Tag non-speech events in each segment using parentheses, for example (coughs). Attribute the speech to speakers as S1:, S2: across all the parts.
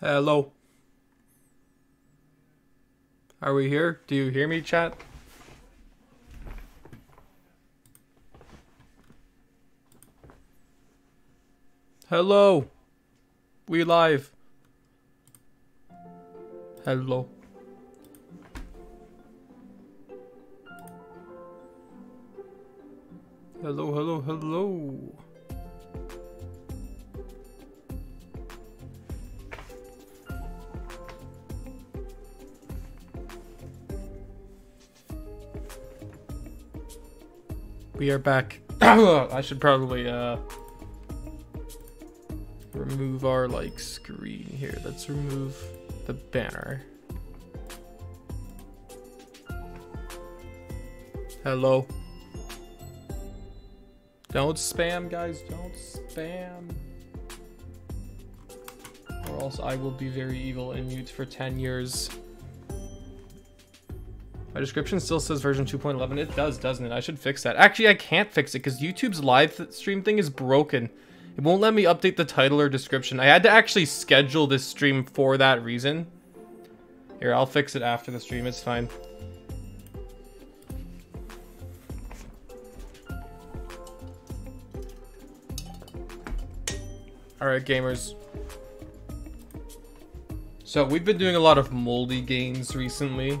S1: Hello. Are we here? Do you hear me, chat? Hello. We live. Hello. Hello, hello, hello. We are back. (coughs) I should probably uh remove our like screen here. Let's remove the banner. Hello. Don't spam, guys. Don't spam. Or else I will be very evil and mute for 10 years. My description still says version 2.11. It does, doesn't it? I should fix that. Actually, I can't fix it because YouTube's live stream thing is broken. It won't let me update the title or description. I had to actually schedule this stream for that reason. Here, I'll fix it after the stream. It's fine. Alright, gamers. So, we've been doing a lot of moldy games recently.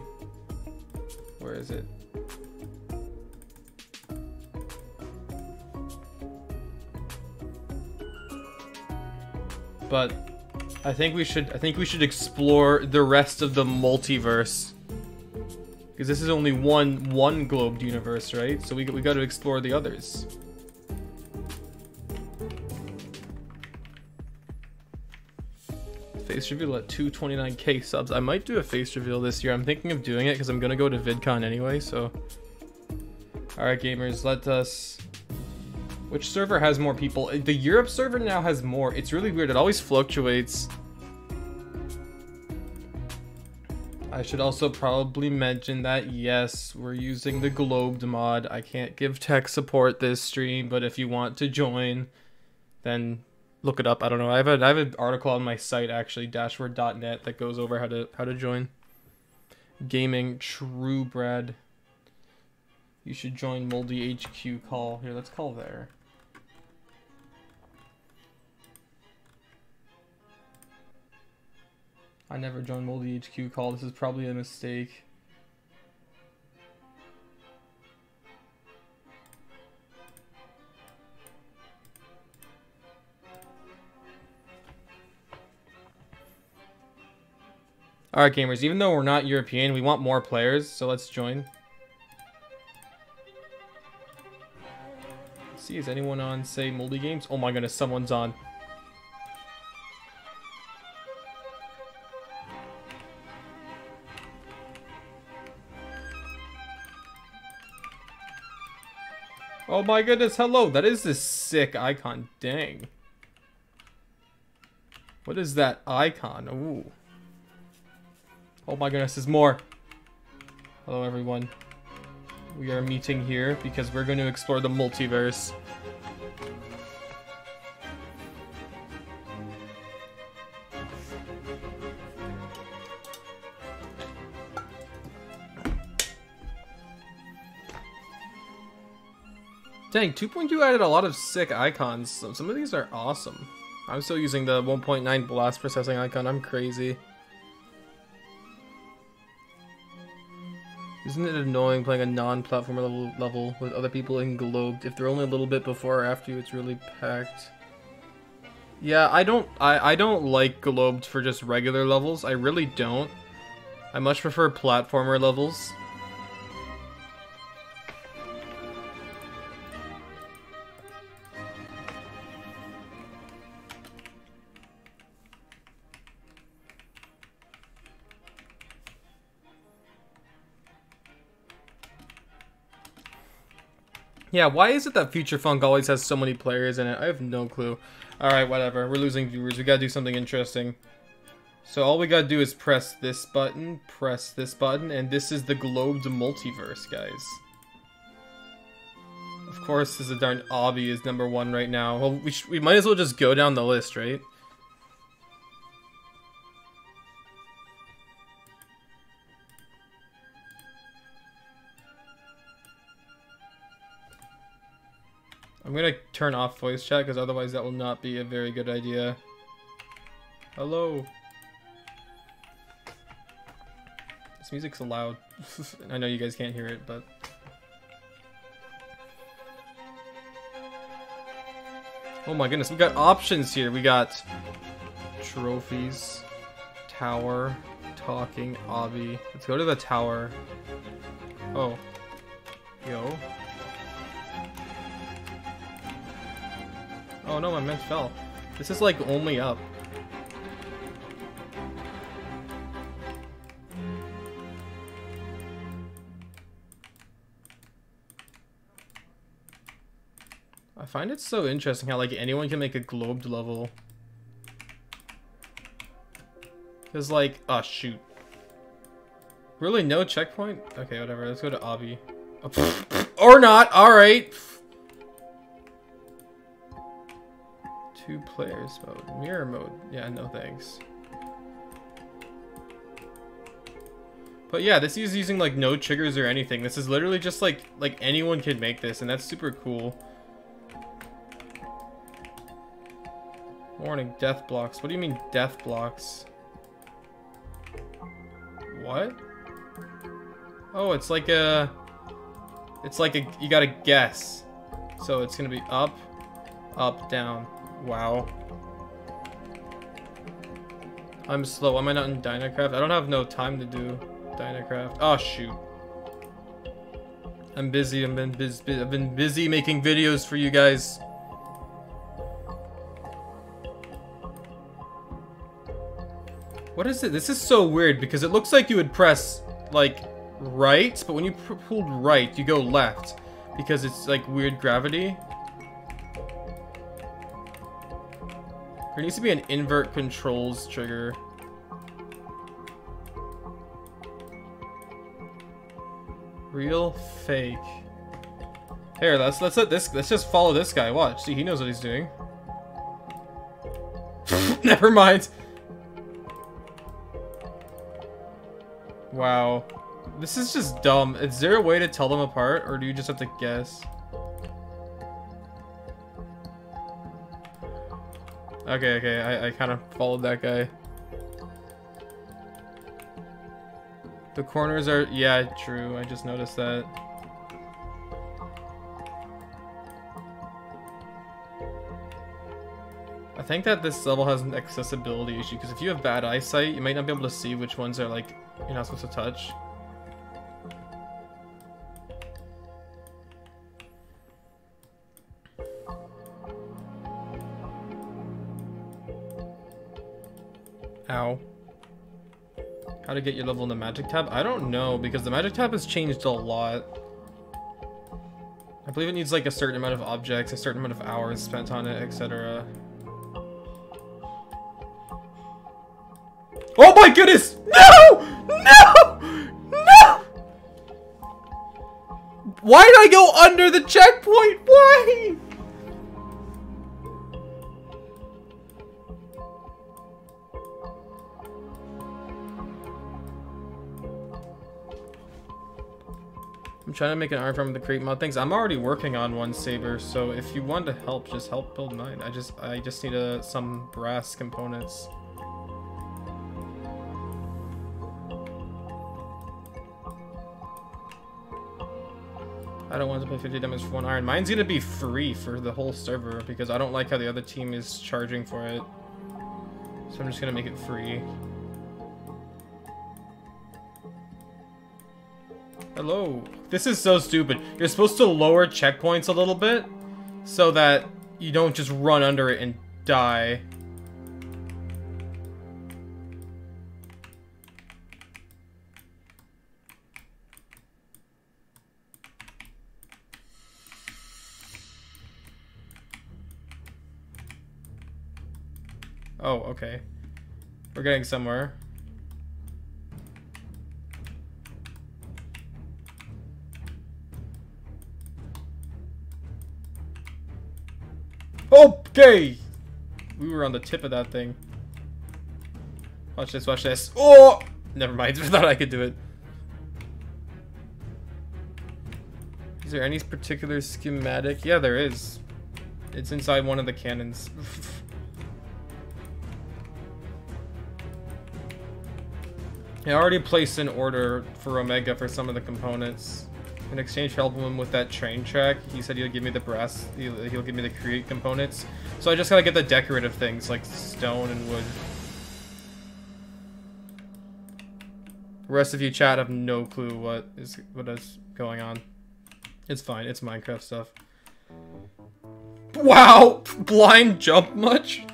S1: Where is it? But I think we should I think we should explore the rest of the multiverse. Because this is only one one globed universe, right? So we we got to explore the others. Face reveal at 229k subs. I might do a face reveal this year. I'm thinking of doing it because I'm gonna go to VidCon anyway. So, all right, gamers, let us. Which server has more people? Uh, the Europe server now has more. It's really weird. It always fluctuates. I should also probably mention that yes, we're using the Globed mod. I can't give tech support this stream, but if you want to join, then look it up. I don't know. I have a I have an article on my site actually, dashword.net that goes over how to how to join. Gaming True Bread. You should join Moldy HQ call. Here, let's call there. I never joined Moldy HQ call. This is probably a mistake. Alright gamers, even though we're not European, we want more players, so let's join. Let's see, is anyone on, say, Moldy Games? Oh my goodness, someone's on. Oh my goodness, hello. That is this sick icon. Dang. What is that icon? Ooh. Oh my goodness, there's more. Hello everyone. We are meeting here because we're going to explore the multiverse. Dang, 2.2 added a lot of sick icons. Some of these are awesome. I'm still using the 1.9 blast processing icon. I'm crazy. Isn't it annoying playing a non-platformer level, level with other people in Globed? If they're only a little bit before or after you, it's really packed. Yeah, I don't I, I don't like Globed for just regular levels. I really don't. I much prefer platformer levels. Yeah, why is it that Future Funk always has so many players in it? I have no clue. Alright, whatever. We're losing viewers. We gotta do something interesting. So all we gotta do is press this button, press this button, and this is the globed multiverse, guys. Of course, this is a darn is number one right now. Well, we, we might as well just go down the list, right? I'm gonna turn off voice chat because otherwise that will not be a very good idea. Hello. This music's loud. (laughs) I know you guys can't hear it, but... Oh my goodness, we got options here. We got trophies, tower, talking, obby. Let's go to the tower. Oh. Yo. No, my men fell. This is like only up. I find it so interesting how like anyone can make a globed level. Cause like, oh shoot. Really, no checkpoint? Okay, whatever. Let's go to Obby. Oh, (laughs) or not. All Players mode. Mirror mode. Yeah, no thanks. But yeah, this is using like no triggers or anything. This is literally just like like anyone can make this, and that's super cool. Warning, death blocks. What do you mean death blocks? What? Oh, it's like a... It's like a... You gotta guess. So it's gonna be up, up, down. Wow. I'm slow. Am I not in Dynacraft? I don't have no time to do Dynacraft. Oh, shoot. I'm busy. I've been, busy. I've been busy making videos for you guys. What is it? This is so weird because it looks like you would press, like, right, but when you pulled right, you go left because it's, like, weird gravity. There needs to be an invert controls trigger. Real fake. Here, let's let's let this let's just follow this guy. Watch. See, he knows what he's doing. (laughs) Never mind. Wow. This is just dumb. Is there a way to tell them apart, or do you just have to guess? Okay, okay, I, I kind of followed that guy. The corners are... Yeah, true. I just noticed that. I think that this level has an accessibility issue, because if you have bad eyesight, you might not be able to see which ones are, like, you're not supposed to touch. How to get your level in the magic tab? I don't know, because the magic tab has changed a lot. I believe it needs like a certain amount of objects, a certain amount of hours spent on it, etc. Oh my goodness! No! No! No! Why did I go under the checkpoint? Why? Trying to make an iron from the Create mod things. I'm already working on one saber, so if you want to help, just help build mine. I just I just need a, some brass components. I don't want to pay 50 damage for one iron. Mine's gonna be free for the whole server because I don't like how the other team is charging for it. So I'm just gonna make it free. Hello. This is so stupid. You're supposed to lower checkpoints a little bit so that you don't just run under it and die. Oh, okay. We're getting somewhere. Okay! We were on the tip of that thing. Watch this, watch this. Oh! Never mind, (laughs) I thought I could do it. Is there any particular schematic? Yeah, there is. It's inside one of the cannons. (laughs) I already placed an order for Omega for some of the components. In exchange for helping him with that train track, he said he'll give me the brass, he'll, he'll give me the create components. So I just gotta get the decorative things, like stone and wood. The rest of you chat have no clue what is what is going on. It's fine, it's Minecraft stuff. Wow! Blind jump much?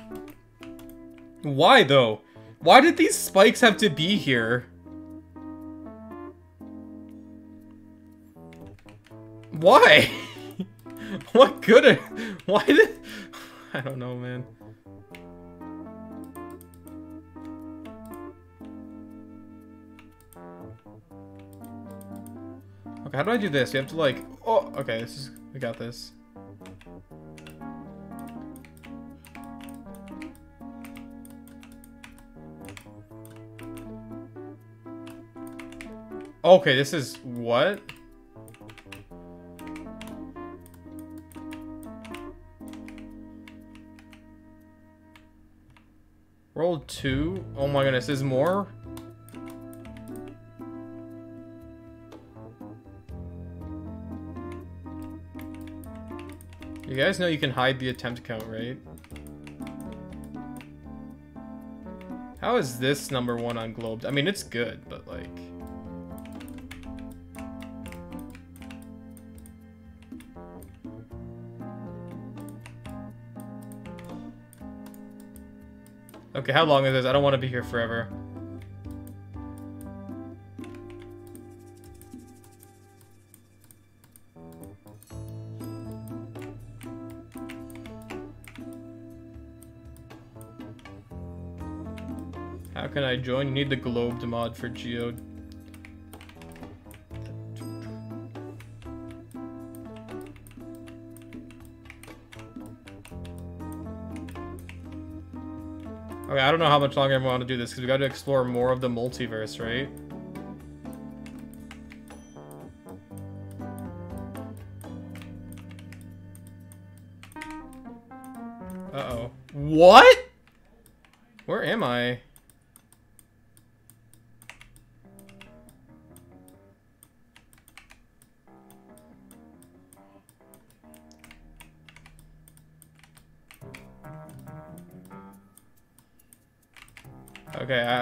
S1: Why though? Why did these spikes have to be here? Why? (laughs) what good are- Why did- I don't know, man. Okay, how do I do this? You have to like- Oh, okay, this is- we got this. Okay, this is what? Roll two? Oh my goodness, is more? You guys know you can hide the attempt count, right? How is this number one on Globed? I mean, it's good, Okay, how long is this? I don't want to be here forever. How can I join? You need the Globed mod for Geode. Okay, I don't know how much longer I want to do this because we got to explore more of the multiverse, right? Uh-oh. What?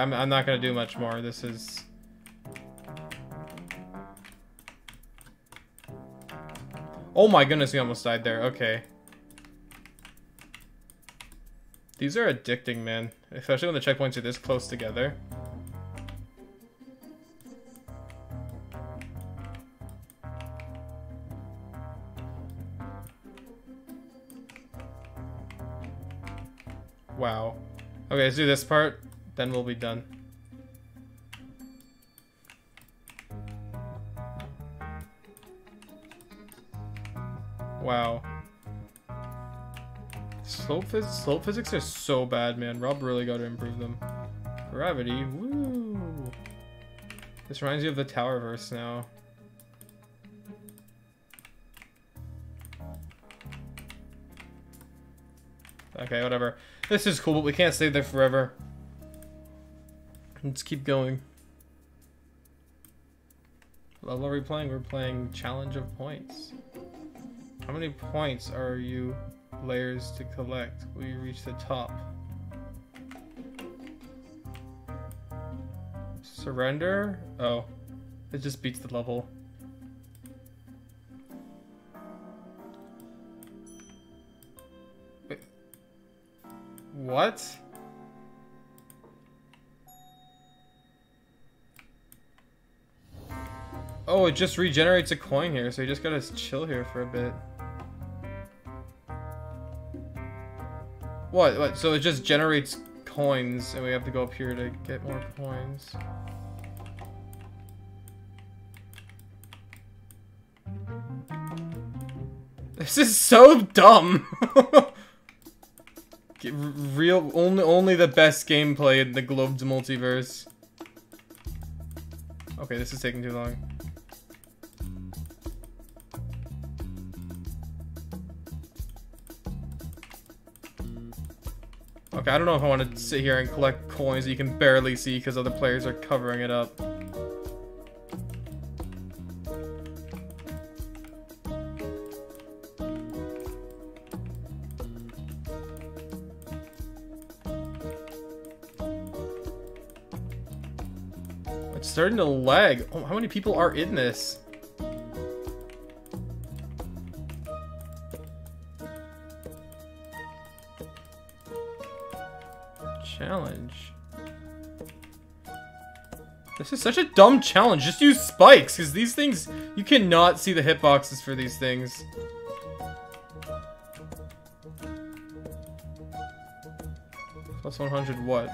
S1: I'm, I'm not gonna do much more. This is... Oh my goodness, we almost died there. Okay. These are addicting, man. Especially when the checkpoints are this close together. Wow. Okay, let's do this part, then we'll be done. Wow. Slope, phys physics are so bad, man. Rob really got to improve them. Gravity, woo! This reminds you of the Towerverse now. Okay, whatever. This is cool, but we can't stay there forever. Let's keep going. What level are we playing? We're playing Challenge of Points. How many points are you layers to collect? Will you reach the top? Surrender? Oh. It just beats the level. Wait. What? Oh, it just regenerates a coin here, so you just gotta chill here for a bit. What? What? So it just generates coins, and we have to go up here to get more coins. This is so dumb. (laughs) Real, only, only the best gameplay in the Globed multiverse. Okay, this is taking too long. Okay, I don't know if I want to sit here and collect coins you can barely see because other players are covering it up. It's starting to lag. Oh, how many people are in this? This is such a dumb challenge. Just use spikes, because these things, you cannot see the hitboxes for these things. Plus 100 what?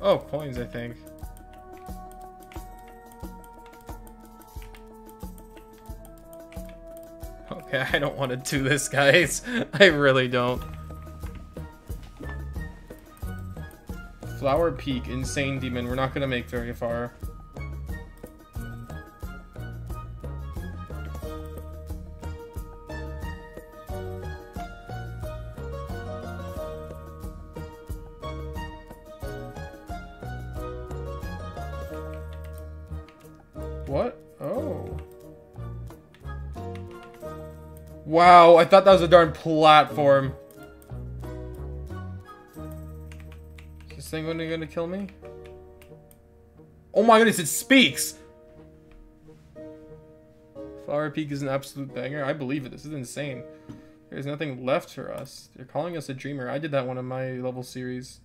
S1: Oh, coins, I think. Okay, (laughs) I don't want to do this, guys. (laughs) I really don't. Flower Peak, Insane Demon. We're not going to make very far. What? Oh. Wow, I thought that was a darn platform. Thing gonna kill me? Oh my goodness, it speaks! Flower Peak is an absolute banger. I believe it. This is insane. There's nothing left for us. They're calling us a dreamer. I did that one in my level series.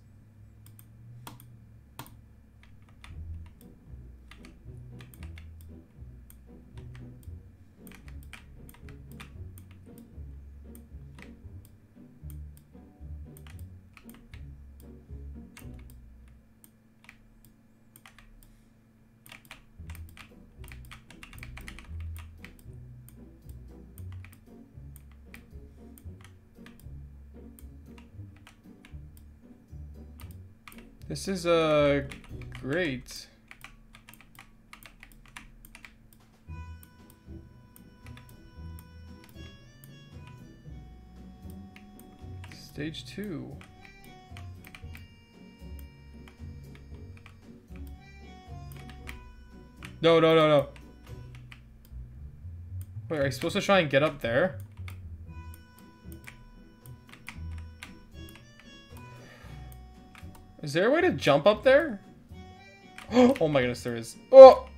S1: This is, uh, great. Stage two. No, no, no, no. Wait, are you supposed to try and get up there? There a way to jump up there? (gasps) Oh my goodness, there is. Oh!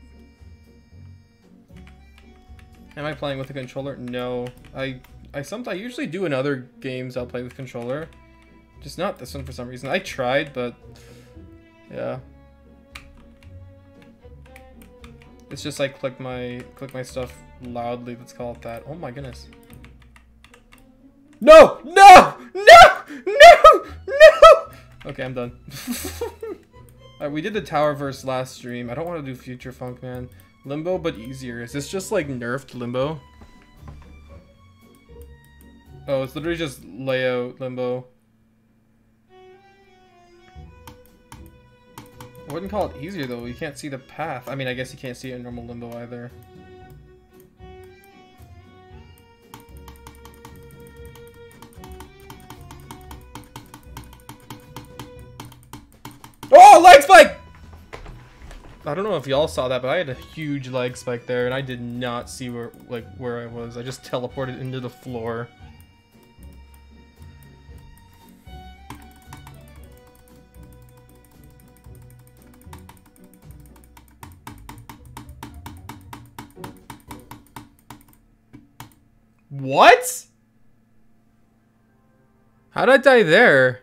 S1: Am I playing with a controller? No. I I sometimes I usually do in other games I'll play with controller. Just not this one for some reason. I tried, but yeah. It's just like click my click my stuff loudly, let's call it that. Oh my goodness. No! No! No! No! Okay, I'm done. (laughs) Alright, we did the Tower verse last stream. I don't want to do Future Funk, man. Limbo, but easier. Is this just like nerfed Limbo? Oh, it's literally just layout Limbo. I wouldn't call it easier though. You can't see the path. I mean, I guess you can't see it in normal Limbo either. Don't know if y'all saw that, but I had a huge lag spike there, and I did not see where like where I was. I just teleported into the floor. What? How did I die there?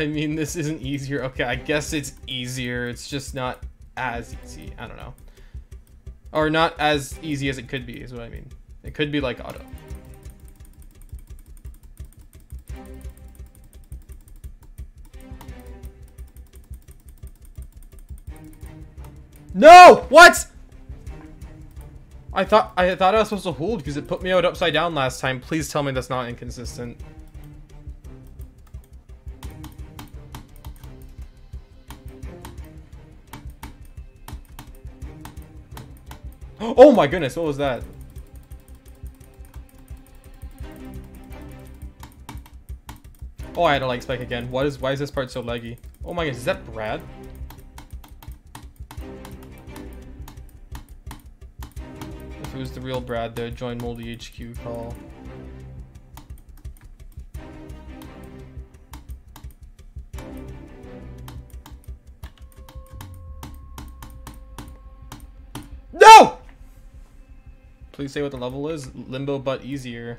S1: I mean this isn't easier? Okay, I guess it's easier. It's just not as easy. I don't know. Or not as easy as it could be is what I mean. It could be like auto. No! What? I thought I thought I was supposed to hold because it put me out upside down last time. Please tell me that's not inconsistent. Oh my goodness, what was that? Oh, I had a lag spike again. What is? Why is this part so laggy? Oh my god, is that Brad? If it was the real Brad, they'd join Moldy HQ call. Please say what the level is. Limbo, but easier.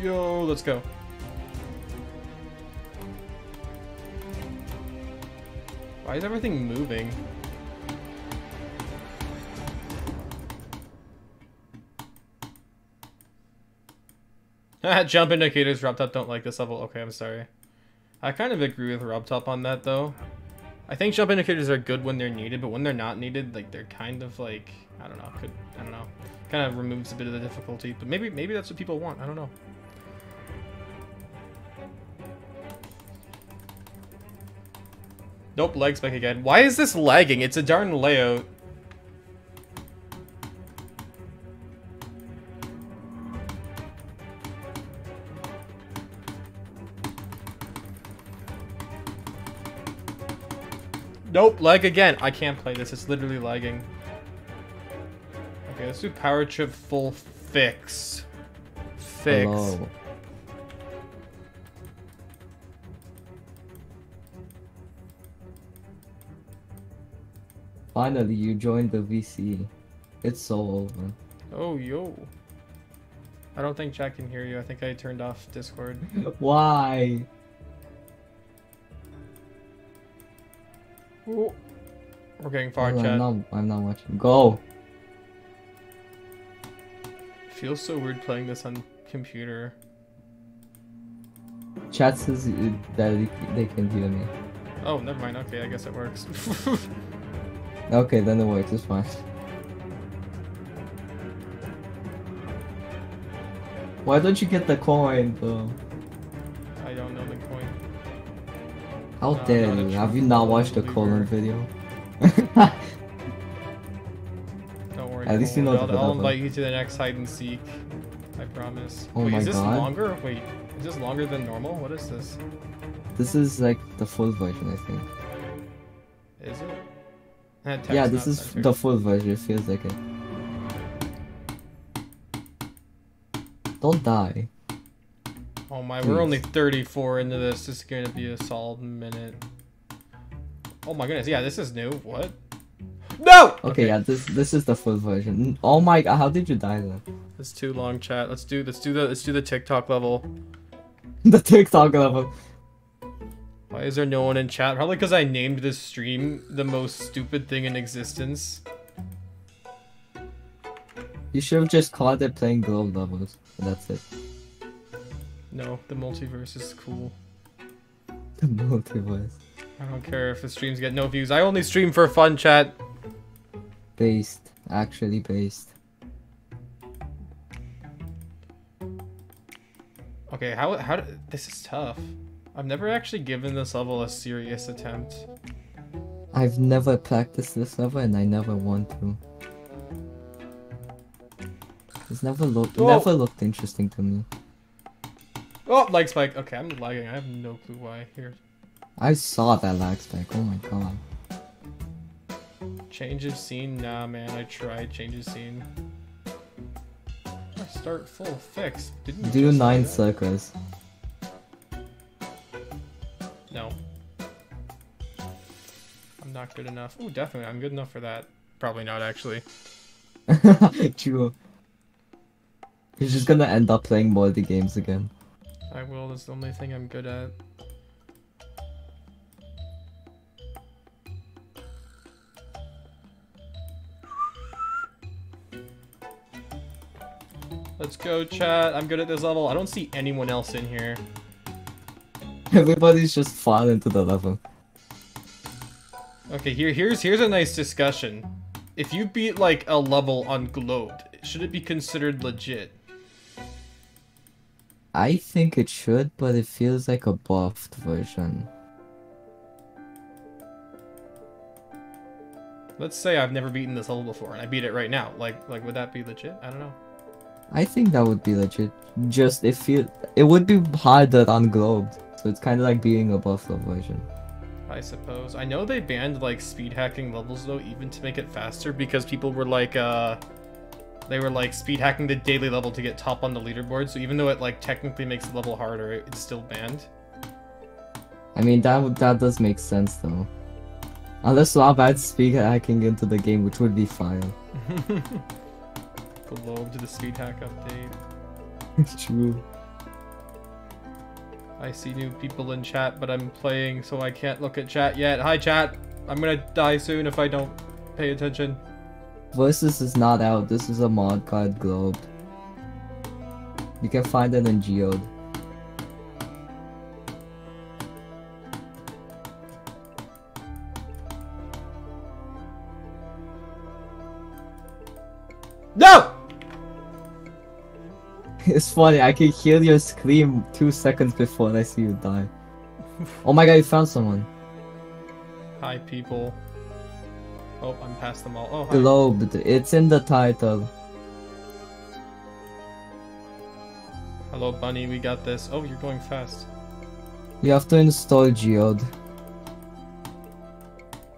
S1: Yo, let's go. Why is everything moving? (laughs) Jump indicators, RobTop don't like this level. Okay, I'm sorry. I kind of agree with RobTop on that, though. I think jump indicators are good when they're needed, but when they're not needed, like, they're kind of like, I don't know, could, I don't know. Kind of removes a bit of the difficulty, but maybe, maybe that's what people want. I don't know. Nope, legs back again. Why is this lagging? It's a darn layout. Nope, lag again. I can't play this. It's literally lagging. Okay, let's do power trip full fix. Fix. Hello.
S2: Finally, you joined the VC. It's so over.
S1: Oh, yo. I don't think chat can hear you. I think I turned off Discord. (laughs)
S2: Why?
S1: Ooh. We're getting far, oh, chat.
S2: I'm not, I'm not watching. Go!
S1: Feels so weird playing this on computer.
S2: Chat says that they can hear me.
S1: Oh, never mind. Okay, I guess it works. (laughs)
S2: okay, then it works. It's fine. Why don't you get the coin, though?
S1: I don't know the coin.
S2: How dare you? Have you not watched the Colin video? (laughs)
S1: Don't worry. At least you know I'll, I'll invite you to the next hide and seek. I promise.
S2: Oh
S1: Wait,
S2: my
S1: is this
S2: God.
S1: longer? Wait, is this longer than normal? What is this?
S2: This is like the full version, I think.
S1: Is it?
S2: Yeah, this is censored. the full version. It feels like it. Don't die.
S1: Oh my, we're hmm. only 34 into this. This is going to be a solid minute. Oh my goodness, yeah, this is new. What? No!
S2: Okay, okay, yeah, this this is the full version. Oh my god, how did you die then?
S1: It's too long, chat. Let's do let's do the let's do the TikTok level. (laughs)
S2: the TikTok level.
S1: Why is there no one in chat? Probably because I named this stream the most stupid thing in existence.
S2: You should have just called it playing globed levels. That's it.
S1: No, the multiverse is cool.
S2: The multiverse.
S1: I don't care if the streams get no views. I only stream for fun, chat.
S2: Based. Actually based.
S1: Okay, how how this is tough. I've never actually given this level a serious attempt.
S2: I've never practiced this level and I never want to. It's never looked never looked interesting to me.
S1: Oh, lag spike. Okay, I'm lagging. I have no clue why. Here.
S2: I saw that lag spike. Oh my god.
S1: Change of scene? Nah, man. I tried change of scene. I start full fix. Didn't
S2: do nine circles.
S1: No. I'm not good enough. Oh, definitely. I'm good enough for that. Probably not, actually. (laughs)
S2: True. He's just gonna end up playing multi games again.
S1: I will, that's the only thing I'm good at. Let's go, chat. I'm good at this level. I don't see anyone else in here.
S2: Everybody's just falling into the level.
S1: Okay, here, here's here's a nice discussion. If you beat like a level on Globed, should it be considered legit?
S2: I think it should, but it feels like a buffed version.
S1: Let's say I've never beaten this level before and I beat it right now. Like, like would that be legit? I don't know.
S2: I think that would be legit. Just it feel it would be harder on Globed, so it's kind of like being a buffed version.
S1: I suppose. I know they banned like speed hacking levels though, even to make it faster, because people were like, uh, they were like speed hacking the daily level to get top on the leaderboard. So even though it like technically makes the level harder, it's still banned.
S2: I mean that that does make sense though. Unless Love adds speed hacking into the game, which would be fine. (laughs) (laughs)
S1: Globe to the speed hack update.
S2: It's (laughs) true.
S1: I see new people in chat, but I'm playing, so I can't look at chat yet. Hi, chat. I'm gonna die soon if I don't pay attention.
S2: Versus is not out. This is a mod called Globed. You can find it in Geode.
S1: No! (laughs)
S2: It's funny, I can hear your scream two seconds before I see you die. oh my god, you found someone.
S1: Hi, people. Oh, I'm past them all. Oh, hi.
S2: Globed, it's in the title.
S1: Hello, Bunny. We got this. Oh, you're going fast.
S2: You have to install Geode.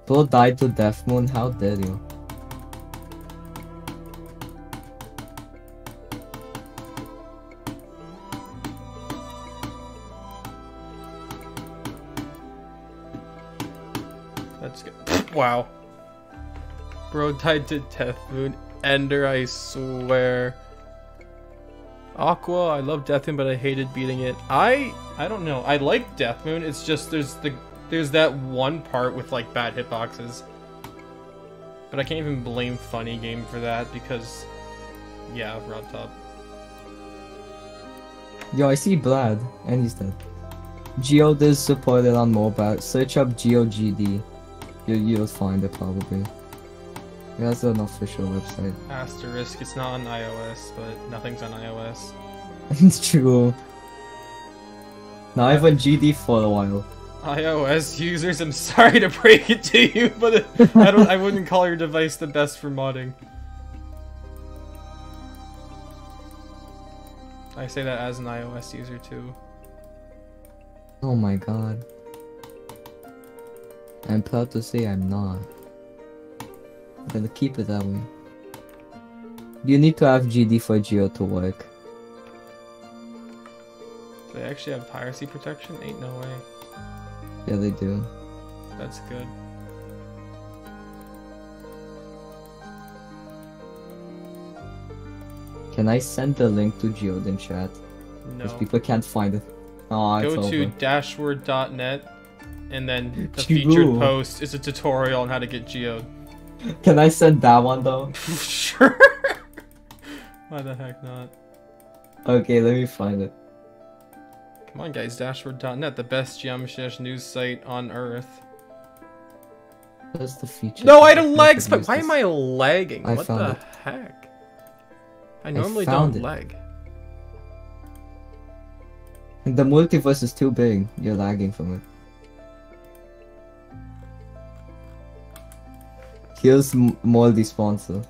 S2: Don't die to Death Moon, how dare you?
S1: Let's go. (laughs) wow. Bro died to Death Moon. Ender, I swear. Aqua, I love Death Moon, but I hated beating it. I I don't know. I like Death Moon. It's just there's the there's that one part with like bad hitboxes. But I can't even blame Funny Game for that because yeah, RobTop.
S2: Yo, I see Blad, and he's dead. Geode is supported on mobile. Search up GeoGD. You, you'll find it probably. That's an official website.
S1: Asterisk, it's not on iOS, but nothing's on iOS. (laughs)
S2: it's true. Now I've even GD for a while.
S1: iOS users, I'm sorry to break it to you, but I don't I wouldn't call your device the best for modding. I say that as an iOS user too.
S2: Oh my god. I'm proud to say I'm not. I'm gonna keep it that way. You need to have GD for Geo to work.
S1: Do they actually have piracy protection? Ain't no way.
S2: Yeah, they do.
S1: That's good.
S2: Can I send the link to Geode in chat?
S1: No.
S2: Because people can't find it. Oh, it's
S1: Go to
S2: over.
S1: dashword.net and then the (laughs) featured post is a tutorial on how to get geode.
S2: Can I send that one though? (laughs)
S1: sure. Why the heck not?
S2: Okay, let me find it.
S1: Come on, guys. Dashword.net, the best Geometry news site on Earth.
S2: That's the feature.
S1: No, I
S2: I
S1: don't lag. But why am I lagging?
S2: I
S1: what the
S2: it.
S1: heck? I normally
S2: found
S1: don't
S2: it.
S1: lag.
S2: The multiverse is too big. You're lagging from it. Here's M- the sponsor.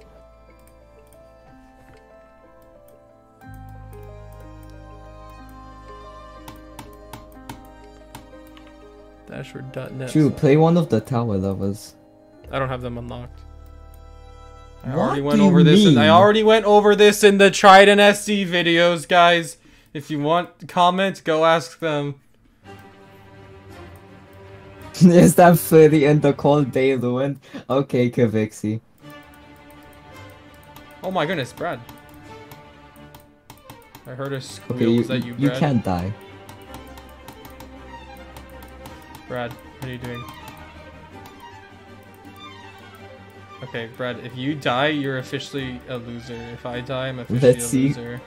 S1: Dashword.net.
S2: True, play one of the tower levels.
S1: I don't have them unlocked. I
S2: What
S1: already went
S2: you
S1: over this. In, I already went over this in the Trident SC videos, guys. If you want comments, go ask them. (laughs)
S2: Is that Freddy and the cold day ruined? Okay, Kavixi.
S1: Oh my goodness, Brad. I heard a squeal.
S2: Okay, you,
S1: Was that you,
S2: you can't die.
S1: Brad, what are you doing? Okay, Brad, if you die, you're officially a loser. If I die, I'm officially
S2: Let's
S1: a
S2: see.
S1: loser.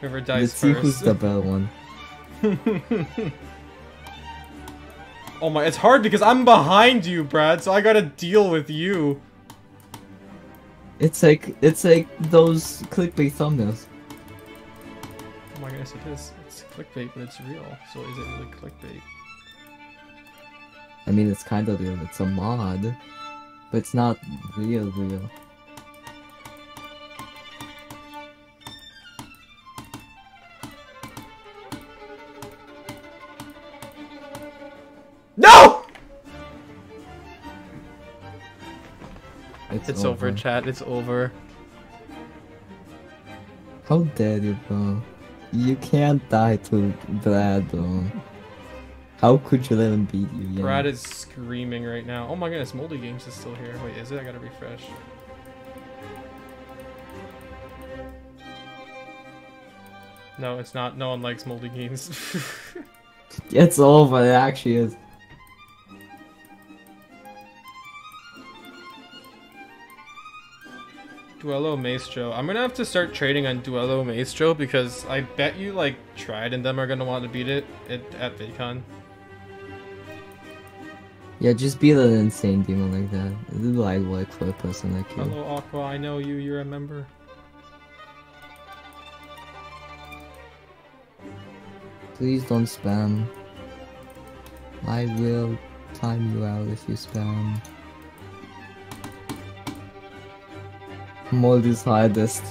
S1: Whoever dies
S2: Let's see who's the bell one. (laughs)
S1: oh my, it's hard because I'm behind you, Brad, so I gotta deal with you.
S2: It's like it's like those clickbait thumbnails.
S1: Oh my goodness, it is. It's clickbait, but it's real. So is it really clickbait?
S2: I mean, it's kind of real. It's a mod, but it's not real, real.
S1: No!
S2: It's,
S1: It's over, chat. It's over.
S2: How dare you, bro? You can't die to Brad, bro. How could you let him beat you? Yeah.
S1: Brad is screaming right now. Oh my goodness, Moldy Games is still here. Wait, is it? I gotta refresh. No, it's not. No one likes Moldy Games. (laughs)
S2: It's over. It actually is.
S1: Duelo Maestro. I'm gonna have to start trading on Duelo Maestro because I bet you like Tried and them are gonna want to beat it at, at VidCon.
S2: Yeah, just beat an insane demon like that. It is like for a person like you.
S1: Hello Aqua, I know you, you're a member.
S2: Please don't spam. I will time you out if you spam. Mold is hardest.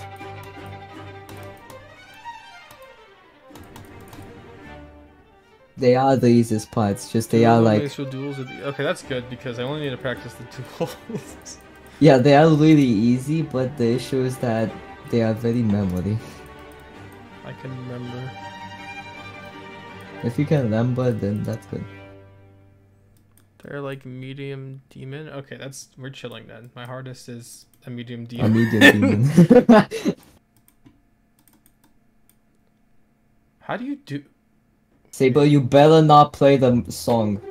S2: They are the easiest parts, just they are like
S1: Maestro duels are the- Okay, that's good because I only need to practice the (laughs) duels.
S2: Yeah, they are really easy, but the issue is that they are very memory.
S1: I can remember.
S2: If you can remember, then that's good.
S1: They're like medium demon. Okay, that's we're chilling then. My hardest is a medium demon.
S2: A medium (laughs) demon. (laughs)
S1: How do you do?
S2: Saber, you better not play the song.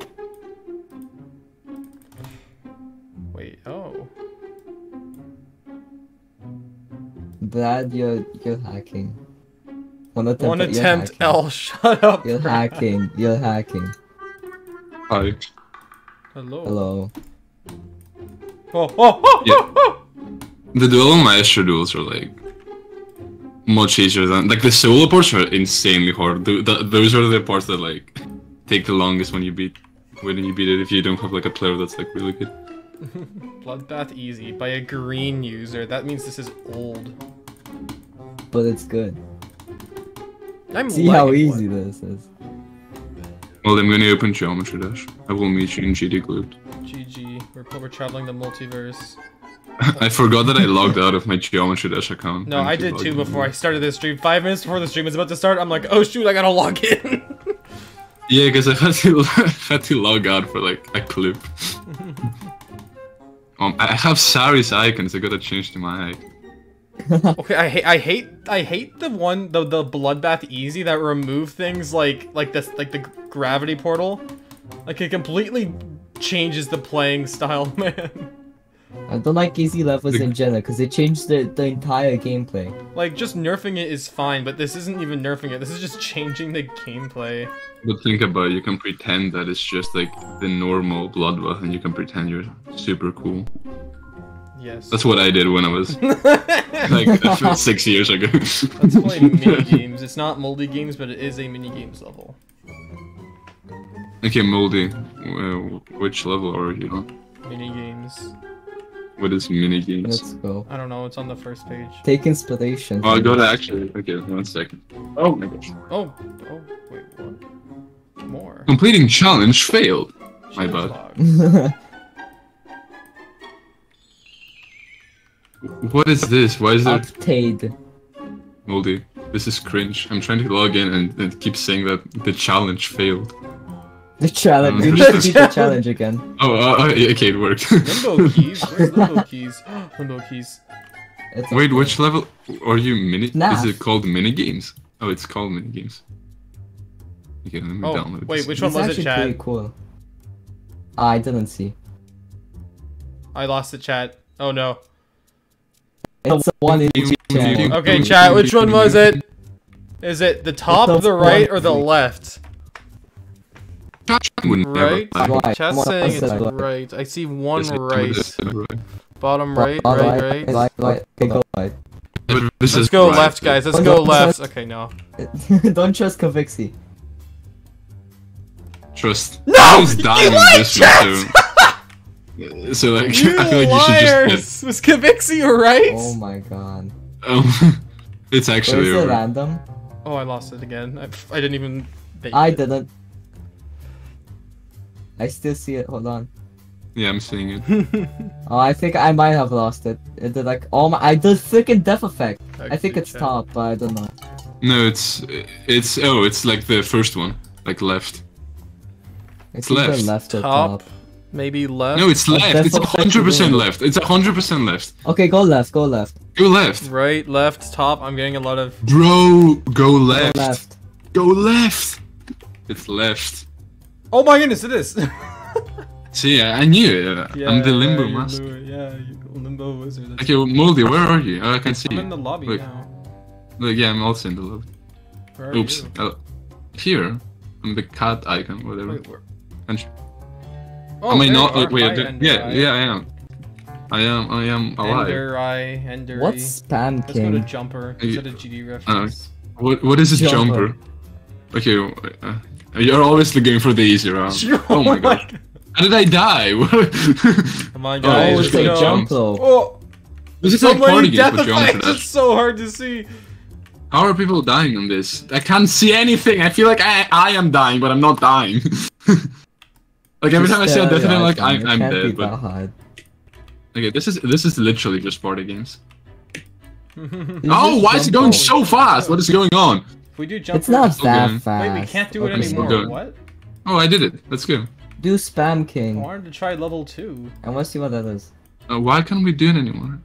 S1: Wait. Oh.
S2: Brad, you're you're hacking. One attempt.
S1: One
S2: you're
S1: attempt.
S2: hacking.
S1: L. Shut up.
S2: You're
S1: Brad.
S2: hacking. You're hacking.
S3: Hi.
S1: Hello.
S2: Hello.
S1: Oh, oh, oh,
S3: Yeah.
S1: oh, oh.
S3: The dual maestro duels are like much easier than like the solo parts are insanely hard. Th- th- those are the parts that like take the longest when you beat when you beat it if you don't have like a player that's like really good. (laughs)
S1: Bloodbath easy by a green user. That means this is old.
S2: But it's good.
S1: I'm
S2: See how
S1: lagging.
S2: easy this is.
S3: Well, I'm gonna open Geometry Dash. I will meet you in GD Globed.
S1: GG. We're, we're traveling the multiverse. (laughs)
S3: I forgot that I logged out of my Geometry Dash account.
S1: No, I did too
S3: in.
S1: before I started this stream. Five minutes before the stream was about to start, I'm like, oh shoot, I gotta log in. (laughs)
S3: Yeah, because I had to (laughs) had to log out for like a clip. um, I have Sari's icons. I gotta change to my icon. (laughs)
S1: okay, I hate, I hate, I hate the one, the the bloodbath easy that remove things like like this, like the gravity portal. Like it completely changes the playing (laughs) style, man.
S2: I don't like easy levels in general because it changed the, the entire gameplay.
S1: Like just nerfing it is fine, but this isn't even nerfing it. This is just changing the gameplay.
S3: But think about it, you can pretend that it's just like the normal bloodbath and you can pretend you're super cool.
S1: Yes.
S3: That's what I did when I was (laughs) like (laughs) six years ago.
S1: Let's play mini games. It's not moldy games, but it is a mini games level.
S3: okay, Moldy, uh, which level are you on?
S1: Mini games.
S3: What is mini games?
S2: Let's go.
S1: I don't know. It's on the first page.
S2: Take inspiration.
S3: Oh, I gotta actually. Okay, one second. Oh my gosh.
S1: Oh, oh, wait, what? More.
S3: Completing challenge failed. My
S1: Change
S3: bad. (laughs) What is this? Why is there
S2: Octade.
S3: Moldy? This is cringe. I'm trying to log in and it keeps saying that the challenge failed.
S2: The challenge. You
S3: Um,
S2: need to beat the challenge again.
S3: Oh, uh, uh, okay, it worked.
S1: Limbo keys. Where's (laughs) limbo keys? (gasps) limbo keys.
S2: It's
S3: Wait, which level are you mini?
S2: FNAF.
S3: Is it called mini games? Oh, it's called mini games. Okay, let me
S1: Oh,
S3: download
S1: wait,
S3: this.
S1: which
S2: It's
S1: one was it,
S2: actually
S1: Chad?
S2: pretty cool. I didn't see.
S1: I lost the chat. Oh no.
S2: It's the one in each channel.
S1: Okay, chat. Which one was it? Is it the top,
S2: the
S1: the right, or the left?
S3: Chat would
S1: Right?
S3: lie.
S2: Right.
S1: Chat's
S2: One
S1: saying it's
S2: right.
S1: right. I see one right.
S3: would have said right.
S1: Bottom right,
S2: All
S1: right, right.
S2: Right, right. Okay, go right.
S3: This
S1: Let's
S3: is
S1: go
S3: right.
S1: left, guys. Let's go left. Okay, no. (laughs)
S2: Don't trust Kavixi.
S3: Trust.
S1: No!
S3: I was (laughs) dying
S1: You
S3: in
S1: lied,
S3: this one, (laughs) so. So like, (laughs)
S1: You
S3: I feel like you should just.
S1: liars! Was Kavixi right?
S2: Oh my god.
S3: Um, (laughs) it's actually
S2: is it random?
S1: Oh, I lost it again. I, I didn't even.
S2: I
S1: it.
S2: didn't. I still see it. Hold on.
S3: Yeah, I'm seeing it. (laughs)
S2: Oh, I think I might have lost it. It did like oh my! I did freaking death effect. I think it's
S1: check.
S2: top, but I don't know.
S3: No, it's it's oh, it's like the first one, like left.
S2: It's
S3: It's left.
S2: left or
S1: Top.
S2: top.
S1: Maybe left.
S3: No, it's left.
S2: death
S3: It's
S2: effect
S3: hundred percent left. It's hundred percent left.
S2: Okay, go left. Go left.
S3: Go left,
S1: right, left, top. I'm getting a lot of.
S3: bro. Go
S2: Go
S3: left.
S2: left.
S3: Go left. It's left.
S1: Oh my goodness, it is. (laughs)
S3: See, I, I knew it.
S1: yeah,
S3: I'm the limbo
S1: yeah,
S3: master.
S1: knew. Yeah, limbo wizard.
S3: Okay, well, Moldy, where are you? Oh, I can see
S1: I'm
S3: you.
S1: in the lobby
S3: Look.
S1: now.
S3: Look, yeah, I'm also in the lobby.
S1: Where are
S3: Oops.
S1: you?
S3: Oh, here, on the cat icon, whatever.
S1: Wait, where?
S3: And-
S1: Oh,
S3: I mean, not.
S1: you are.
S3: Wait, wait,
S1: Hi,
S3: yeah,
S1: Eye.
S3: yeah, I am. I am. I am alive.
S1: Ender Eye, Ender
S2: What's spam
S1: Let's go to? Jumper
S3: Yeah.
S1: instead of GD reference.
S3: What? What is this
S2: Jumper.
S3: jumper? Okay, uh, you're always going for the easy round. (laughs) Oh my god. How did I die? (laughs)
S1: Come on,
S3: Oh,
S1: guys.
S2: Oh,
S1: let's
S2: it's a
S1: go.
S2: jump though.
S1: Oh,
S3: this is
S1: so
S3: like party
S1: many
S3: games
S1: death
S3: jump for
S1: effects.
S3: that.
S1: It's so hard to see.
S3: How are people dying on this? I can't see anything. I feel like I I am dying, but I'm not dying. (laughs) like every time I say a death, I'm like I'm, I'm dead.
S2: Be
S3: But
S2: that hard.
S3: okay, this is this is literally just party games. (laughs) Oh, why is it going so fast? What is going on?
S1: if we do jump,
S2: It's not
S3: Okay.
S2: that fast.
S1: Wait, we can't do it anymore. What?
S3: Oh, I did it. Let's go.
S2: Do spam king.
S1: I
S2: king.
S1: wanted to try level two
S2: I want to see what that is.
S3: Uh, why can't we do it anymore?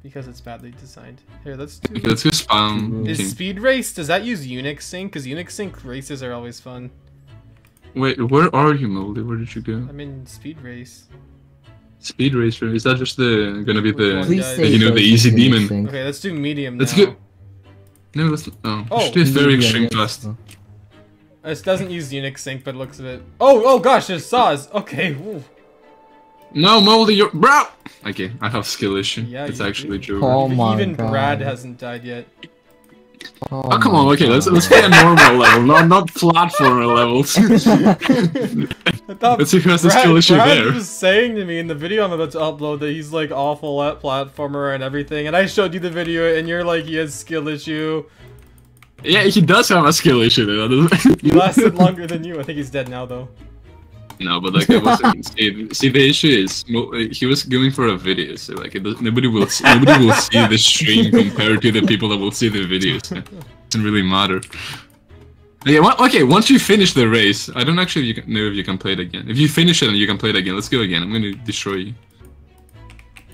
S1: because it's badly designed. Here, let's do.
S3: Okay, let's go spam.
S2: Is
S1: Is
S3: king.
S1: speed race? Does that use Unix sync? Because Unix sync races are always fun.
S3: Wait, where are you, Moldy? Where did you go?
S1: I'm in speed race.
S3: Speed racer. Is that just the gonna be
S1: Which one,
S3: the?
S2: Please
S1: guys?
S2: say
S3: You know, the easy demon.
S2: sync.
S1: Okay, let's do medium
S3: Let's
S1: now.
S3: go. No, let's. Oh,
S1: Oh.
S3: let's do very
S2: Medium,
S3: extreme
S2: yes.
S3: fast.
S1: This doesn't use Unix sync, but it looks a bit. Oh, oh gosh, there's saws. Okay. Ooh.
S3: No, Moldy, you're bro. Okay, I have skill issue.
S1: Yeah,
S3: it's actually
S1: do.
S3: Joe.
S2: Oh
S1: Even-
S2: my
S1: Even Brad hasn't died yet.
S2: Oh,
S3: Oh come on, okay, let's
S2: God.
S3: let's play a normal level, not not platformer levels. (laughs)
S1: I thought
S3: Let's see who has the
S1: Brad,
S3: skill issue
S1: Brad
S3: there.
S1: was saying to me in the video I'm about to upload that he's like awful at platformer and everything, and I showed you the video and you're like he has skill issue.
S3: yeah, he does have a skill issue. Though,
S1: He lasted longer than you. I think he's dead now though.
S3: No, but like it wasn't. see, see, the issue is mo- he was going for a video, so like it does, nobody will see, nobody will (laughs) see the stream compared to the people that will see the videos. It (laughs) doesn't really matter. Yeah, well, okay. Once you finish the race, I don't actually you can, know if you can play it again. If you finish it and you can play it again, let's go again. I'm gonna destroy you.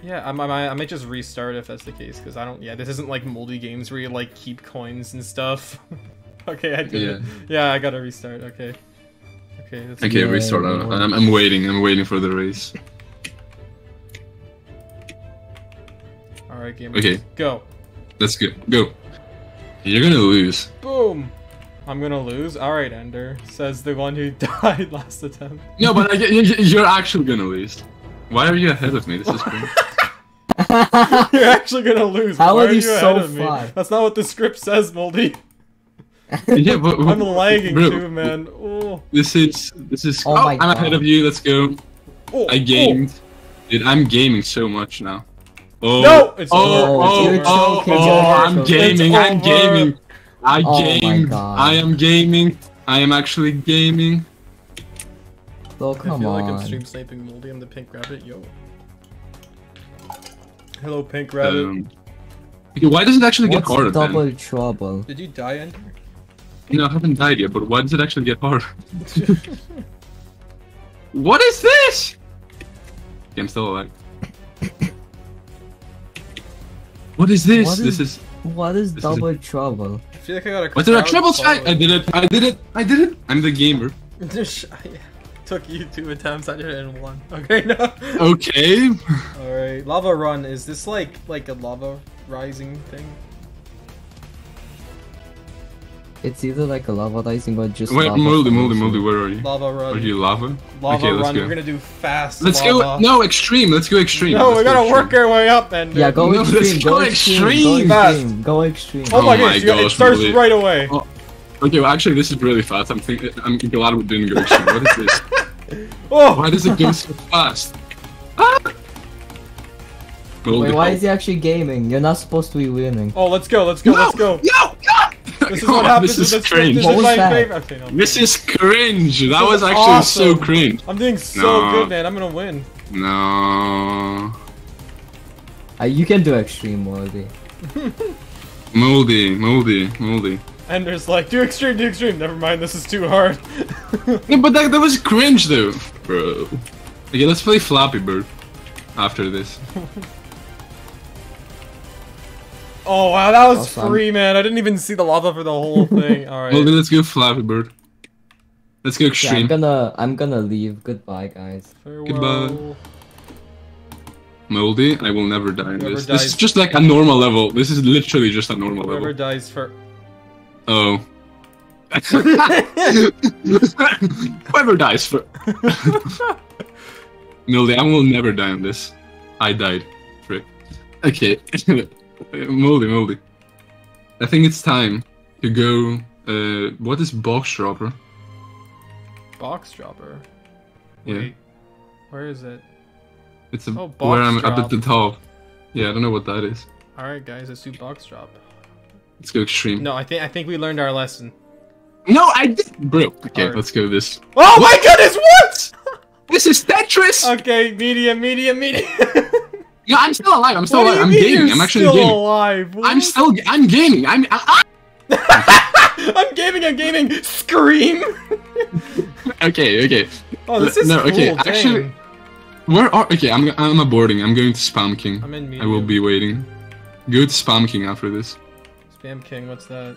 S1: Yeah, I, I, I might just restart if that's the case, because I don't. Yeah, this isn't like moldy games where you like keep coins and stuff. (laughs) okay, I did it. Yeah, I gotta restart. Okay. Okay. That's
S3: Okay,
S2: Yeah,
S3: restart. I'm, I'm, I'm waiting. I'm waiting for the race.
S1: All right, game.
S3: Okay.
S1: Go.
S3: Let's go. Go. You're gonna lose.
S1: Boom. I'm gonna lose. All right, Ender says the one who (laughs) died last attempt.
S3: No, but like, y- y- you're actually gonna lose. Why are you ahead of me? This is (laughs) great.
S1: You're actually gonna lose.
S2: How
S1: Why
S2: are you
S1: ahead
S2: so
S1: of me?
S2: far?
S1: That's not what the script says, Moldy.
S3: Yeah, (laughs) but,
S1: I'm lagging
S3: bro,
S1: too, man. Oh.
S3: This is this is.
S2: Oh
S3: Oh, I'm ahead of you. Let's go.
S1: oh.
S3: I gamed. Dude, I'm gaming so much now. Oh,
S1: No, it's
S3: oh,
S2: over.
S3: oh,
S2: You're
S3: oh, oh, I'm gaming. I'm gaming. I
S2: oh
S3: gamed. I am gaming. I am actually gaming.
S2: Oh come
S1: I
S2: come
S1: feel
S2: on.
S1: like I'm stream sniping Moldy. I'm the pink rabbit. Yo. Hello, pink rabbit.
S3: Um, why does it actually get
S2: What's
S3: harder
S2: double
S3: then?
S2: trouble?
S1: Did you die, Ender?
S3: No, I haven't died yet, but why does it actually get harder? (laughs) what is this? Okay, I'm still alive. (coughs) What is this?
S2: What
S3: this
S2: is-
S3: is.
S2: What is
S3: This is a-
S2: double trouble?
S1: I feel like I got a.
S3: Was there a
S1: crowd
S3: treble strike? I did it. I did it. I did it. I'm the gamer. (laughs)
S1: Just- I- (laughs) Took you two attempts. I did it in one. Okay, no.
S3: Okay.
S1: All right, lava run. Is this like like a lava rising thing?
S2: It's either like a lava rising or just
S3: Wait,
S2: lava
S3: moldy, moldy,
S2: falling.
S3: moldy. Where are you?
S1: Lava run.
S3: Are you lava?
S1: Lava
S3: okay, let's
S1: run.
S3: go.
S1: We're gonna do fast.
S3: Let's
S1: lava.
S3: go. No, extreme. Let's go extreme.
S1: No,
S3: Let's
S1: we
S3: go
S1: gotta
S3: extreme.
S1: work our way up, and
S2: Yeah, go
S3: No, let's
S2: extreme,
S3: go
S2: go extreme,
S3: extreme.
S2: go
S1: Fast.
S2: extreme, go extreme.
S1: Oh my
S3: Oh my
S1: gosh, yeah, it starts
S3: moldy.
S1: right away.
S3: Oh. Okay, well, actually, this is really fast. I'm thinking. I'm glad we didn't go extreme. What is this? (laughs)
S1: Oh,
S3: Why does it go so fast? Ah!
S2: Wait, why
S3: help.
S2: is he actually gaming? You're not supposed to be winning.
S1: oh, let's go, let's go,
S3: No!
S1: let's go.
S3: No! No!
S1: This is
S3: Come
S1: what
S3: on,
S1: happens.
S3: This is
S1: with
S3: cringe.
S1: This
S2: What
S1: is
S2: was
S1: my
S2: that?
S1: favorite. Okay, no.
S3: This is cringe. That
S1: is
S3: was actually so cringe.
S1: I'm doing so
S3: No.
S1: good, man. I'm gonna win.
S3: No.
S2: Uh, you can do extreme, Moldy. (laughs)
S3: Moldy, moldy, moldy.
S1: And there's like, do extreme, do extreme. Never mind, this is too hard. (laughs)
S3: Yeah, but that, that was cringe though, bro. Okay, let's play Flappy Bird after this. (laughs)
S1: oh wow, that was
S2: Awesome.
S1: free, man. I didn't even see the lava for the whole (laughs) thing. All right.
S3: Moldy,
S1: right.
S3: let's go Flappy Bird. Let's go
S2: Yeah, I'm gonna, I'm gonna leave. Goodbye, guys.
S1: Farewell.
S3: Moldy, I will never die in this. This is just like a normal level. This is literally just a normal
S1: Whoever
S3: level.
S1: dies for.
S3: Oh. (laughs) Whoever dies for. (laughs) Moldy, I will never die on this. I died. Frick. Okay. Moldy, moldy. I think it's time to go. Uh, what is box dropper?
S1: Box dropper.
S3: Yeah.
S1: Wait, where is it?
S3: It's a,
S1: Oh,
S3: where I'm up at the top. Yeah, I don't know what that is.
S1: All right, guys, let's do box drop.
S3: Let's go extreme.
S1: No, I think I think we learned our lesson.
S3: No, I did, bro. Okay,
S1: Alright.
S3: let's go this.
S1: Oh my goodness, what?
S3: This is Tetris.
S1: Okay, medium, medium, medium. (laughs)
S3: yeah, I'm still alive. I'm still
S1: what
S3: alive. I'm gaming. I'm actually
S1: still
S3: gaming.
S1: alive?
S3: I'm still. I'm gaming. I'm. ah! (laughs)
S1: I'm gaming. I'm gaming. Scream. (laughs)
S3: Okay. Okay.
S1: Oh, this is
S3: No,
S1: cool.
S3: okay,
S1: dang.
S3: actually- Where are? Okay, I'm. I'm aborting. I'm going to Spam King.
S1: I'm in medium.
S3: I will be waiting. Go to Spam King after this.
S1: Spam King. What's that?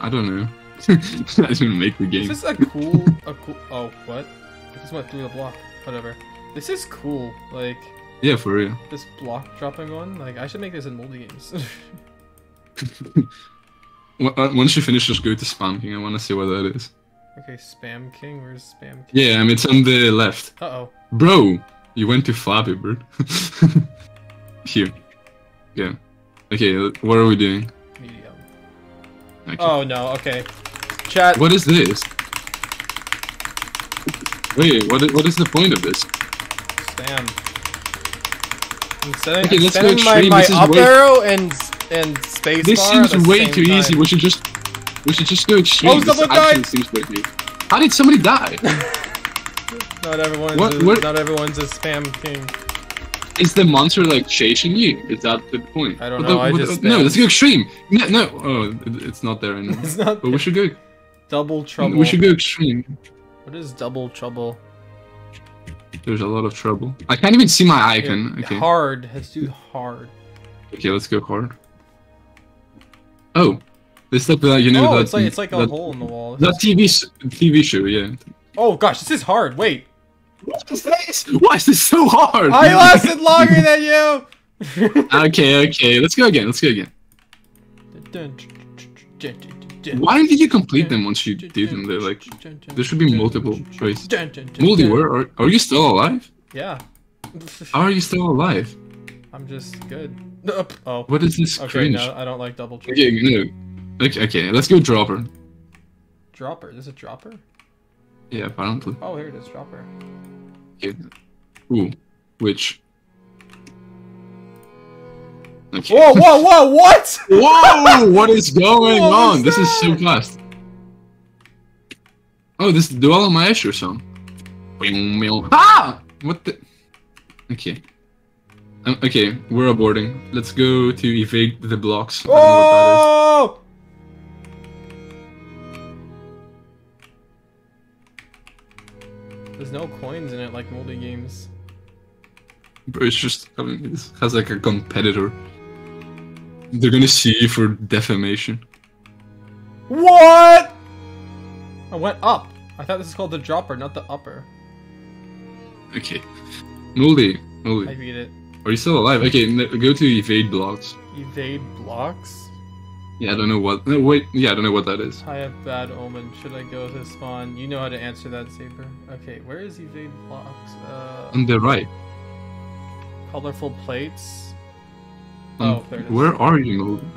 S3: I don't know. (laughs) I didn't make the game.
S1: This Is a cool? a cool? Oh, what? I just went through the block. Whatever. This is cool. Like
S3: Yeah, for real.
S1: this block dropping one. Like I should make this in moldy games. (laughs)
S3: Uh, Once you finish, just go to Spam King. I want to see what that is.
S1: okay, Spam King. Where's Spam King?
S3: Yeah, I mean, it's on the left.
S1: Uh oh.
S3: Bro, you went to Flappy Bird. Here. Yeah. Okay, uh, what are we doing?
S1: Medium.
S3: Okay.
S1: Oh no. Okay. Chat.
S3: What is this? Wait, what is, what is the point of this?
S1: Spam. Setting,
S3: Okay, let's go
S1: setting my,
S3: extreme.
S1: my
S3: This is
S1: up
S3: way-
S1: arrow and and space
S3: This seems way too easy. We should just we should just go extreme.
S1: Oh, someone died!
S3: seems way too. How did somebody die? (laughs)
S1: Not everyone's
S3: What-
S1: a, not everyone's a spam king.
S3: Is the monster like chasing you? Is that the point?
S1: I don't know,
S3: the-
S1: I just
S3: the- no. Let's go extreme. No, no. Oh, it's not there (laughs) anymore.
S1: It's not
S3: But we should go.
S1: double trouble.
S3: We should go extreme.
S1: What is double trouble?
S3: There's a lot of trouble. I can't even see my icon.
S1: Here,
S3: Okay.
S1: Hard. Let's do hard.
S3: Okay, let's go hard. Oh, this stuff that you know
S1: oh,
S3: that
S1: it's like it's like a
S3: that,
S1: hole in the wall.
S3: that TV TV show. Yeah.
S1: Oh gosh, this is hard. Wait,
S3: What is this? Why is this so hard?
S1: I lasted longer than you. (laughs)
S3: okay, okay. Let's go again. Let's go again. Why did you complete them once you did them? They're like there should be multiple choice. Moldy, where are are you still alive?
S1: Yeah.
S3: How are you still alive?
S1: I'm just good. Oh.
S3: What is this
S1: Okay,
S3: cringe?
S1: no, I don't like double.
S3: Okay, no. Okay, okay, let's go dropper.
S1: Dropper. This is a dropper.
S3: Yeah, apparently.
S1: Oh, here it is. Dropper.
S3: Okay. Ooh, which? Okay.
S1: Whoa, whoa, whoa! What? (laughs)
S3: Whoa! What is going on? This is so fast. Oh, this is Duelo Maestro song. Ah! What the? Okay. Um, okay, we're aborting. Let's go to evade the blocks. I don't know what that
S1: Oh! There's no coins in it like moldy games.
S3: Bro, it's just I mean, it has like a competitor. They're gonna sue you for defamation.
S1: What? I went up. I thought this is called the dropper, not the upper.
S3: Okay. Moldy,
S1: I
S3: Moldy,
S1: beat it.
S3: are you still alive? Okay, go to evade blocks.
S1: Evade blocks.
S3: Yeah, I don't know what. No, wait. Yeah, I don't know what that is.
S1: I have bad omen. Should I go to spawn? You know how to answer that, Saber. Okay, where is evade blocks? Uh,
S3: On the right.
S1: colorful plates.
S3: Um,
S1: Oh, is.
S3: Where are you? (laughs)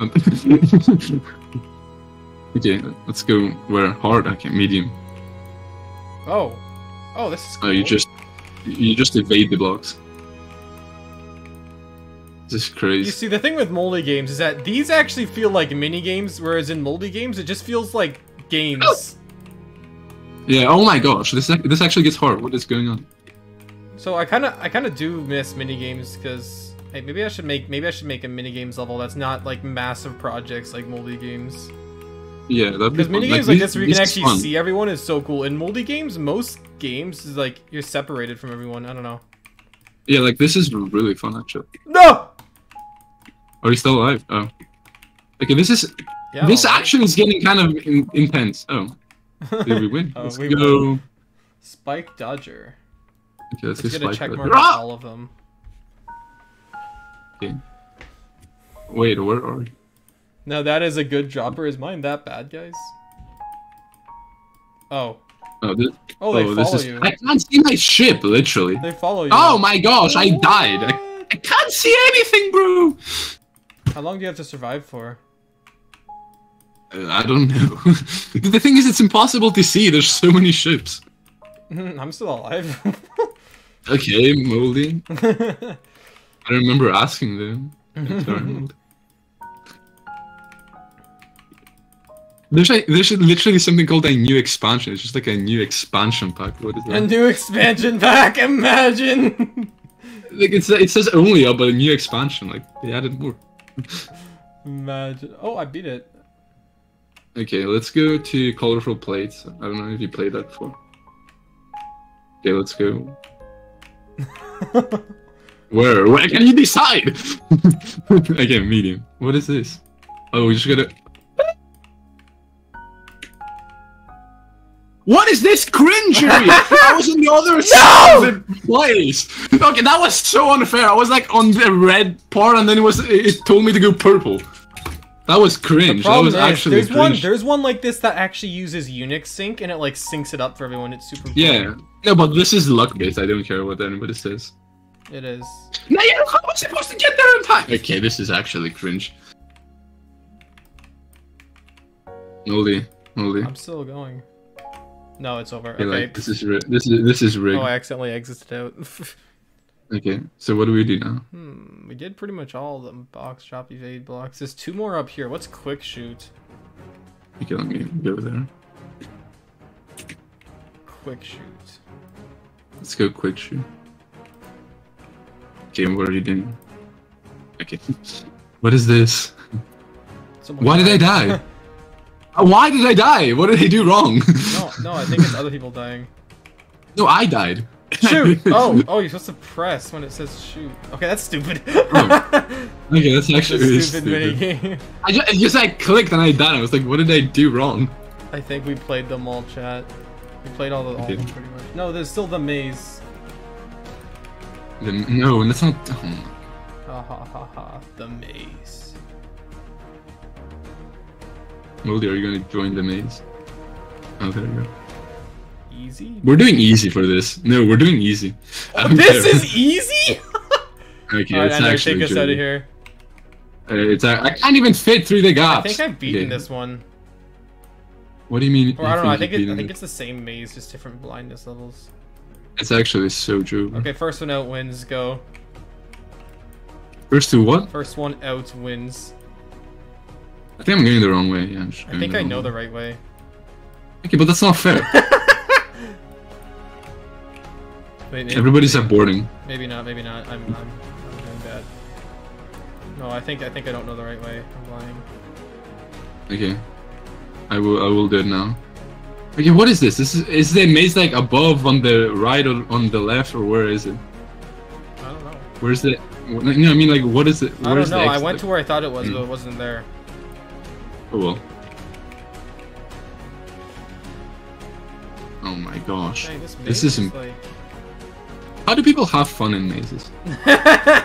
S3: okay, let's go. Where hard? I can medium.
S1: Oh, oh, this is.
S3: Oh, you just you just evade the blocks. This is crazy.
S1: You see, the thing with moldy games is that these actually feel like mini games, whereas in moldy games it just feels like games.
S3: Yeah. Oh my gosh, this this actually gets hard. What is going on?
S1: So I kind of I kind of do miss mini games because hey, maybe I should make maybe I should make a mini games level that's not like massive projects like moldy games.
S3: Yeah, that'd be
S1: Because
S3: fun.
S1: mini games like
S3: this-
S1: where you can actually
S3: fun.
S1: see everyone is so cool. In moldy games, most games is like you're separated from everyone. I don't know.
S3: Yeah, like this is really fun actually.
S1: No.
S3: Are you still alive? Oh. Okay, this is
S1: Yeah.
S3: this action is getting kind of in, intense. Oh, (laughs) did we win?
S1: Oh,
S3: let's
S1: we
S3: go.
S1: Spike Dodger.
S3: Okay, let's
S1: Let's get a check mark on
S3: Ah!
S1: all of them.
S3: Okay. Wait, where are you?
S1: Now that is a good dropper. Is mine that bad, guys? Oh.
S3: Oh, this,
S1: Oh, they
S3: oh,
S1: follow
S3: is.
S1: you.
S3: I can't see my ship, literally.
S1: They follow you.
S3: Oh my gosh, I died. I, I can't see anything, bro.
S1: How long do you have to survive for?
S3: Uh, I don't know. (laughs) the thing is, it's impossible to see. There's so many ships. (laughs)
S1: I'm still alive. (laughs)
S3: Okay, moldy. I remember asking them. (laughs) There's like there's literally something called a new expansion. It's just like a new expansion pack. What is that?
S1: a new expansion pack. Imagine.
S3: like it's it says only up, but a new expansion. Like they added more.
S1: Imagine. Oh, I beat it.
S3: Okay, let's go to colorful plates. I don't know if you played that before. Okay, let's go. (laughs) Where? Where can you decide? (laughs) okay, medium. What is this? Oh, we just gotta. What is this cringery? (laughs) I was on the other side of the place. Okay, that was so unfair. I was like on the red part, and then it was it told me to go purple. That was cringe. That was
S1: is,
S3: actually
S1: there's one. There's one like this that actually uses Unix sync and it like syncs it up for everyone. It's super.
S3: Yeah. No, but this is luck based. I don't care what anybody says.
S1: It is.
S3: No, yeah, how am I supposed to get there in time? Okay, this is actually cringe. Moldy, moldy.
S1: I'm still going. No, it's over.
S3: Okay,
S1: Okay.
S3: like, this is this is this is rigged.
S1: Oh, I accidentally exited out. (laughs)
S3: Okay, so what do we do now?
S1: hmm. We did pretty much all the. Box, drop, evade, blocks. There's two more up here. What's quick shoot?
S3: Okay, let me go there.
S1: Quick shoot.
S3: Let's go quick shoot. Okay, what are you doing? Okay. What is this?
S1: Someone
S3: Why did I die? (laughs) Why did I die? What did I do wrong?
S1: no, no. I think it's other people dying. (laughs)
S3: no, I died.
S1: Shoot! (laughs) Oh, oh, you're supposed to press when it says shoot. Okay, that's stupid. Oh.
S3: Okay, that's
S1: It's a
S3: actually really
S1: stupid mini
S3: stupid. I just, just I clicked and I died. I was like, what did I do wrong?
S1: I think we played them all, chat. We played all the all of
S3: Okay.
S1: them pretty much. No, there's still the maze.
S3: Then no, that's not. Oh
S1: Ha ha ha ha. The maze.
S3: Moldy, are you gonna join the maze? Oh, there you go.
S1: Easy.
S3: We're doing easy for this. No, we're doing easy. Don't
S1: this
S3: care.
S1: is easy. (laughs)
S3: okay.
S1: Alright,
S3: it's
S1: Ender,
S3: actually
S1: take us out of here.
S3: Uh, it's a- I can't even fit through the gaps.
S1: I think I've beaten
S3: Okay.
S1: this one.
S3: What do you mean?
S1: Or I don't know. I think it, I think it's the same maze, just different blindness levels.
S3: It's actually so true.
S1: Okay, first one out wins. Go.
S3: First to what?
S1: First one out wins.
S3: I think I'm going the wrong way. Yeah,
S1: I think I know
S3: way.
S1: the right way.
S3: Okay, but that's not fair. (laughs)
S1: Wait, maybe,
S3: Everybody's aborting.
S1: maybe not. Maybe not. I'm, I'm, I'm doing bad. No, I think I think I don't know the right way. I'm lying.
S3: Okay. I will. I will do it now. Okay, what is this? This is is the maze like above on the right or on the left or where is it?
S1: I don't know.
S3: Where's the? No, I mean like what is it?
S1: I don't know. I went to where I thought it was,
S3: Hmm.
S1: but it wasn't there.
S3: Oh well. Oh my gosh.
S1: Dang, this,
S3: This
S1: maze
S3: isn't-
S1: like.
S3: How do people have fun in mazes? (laughs)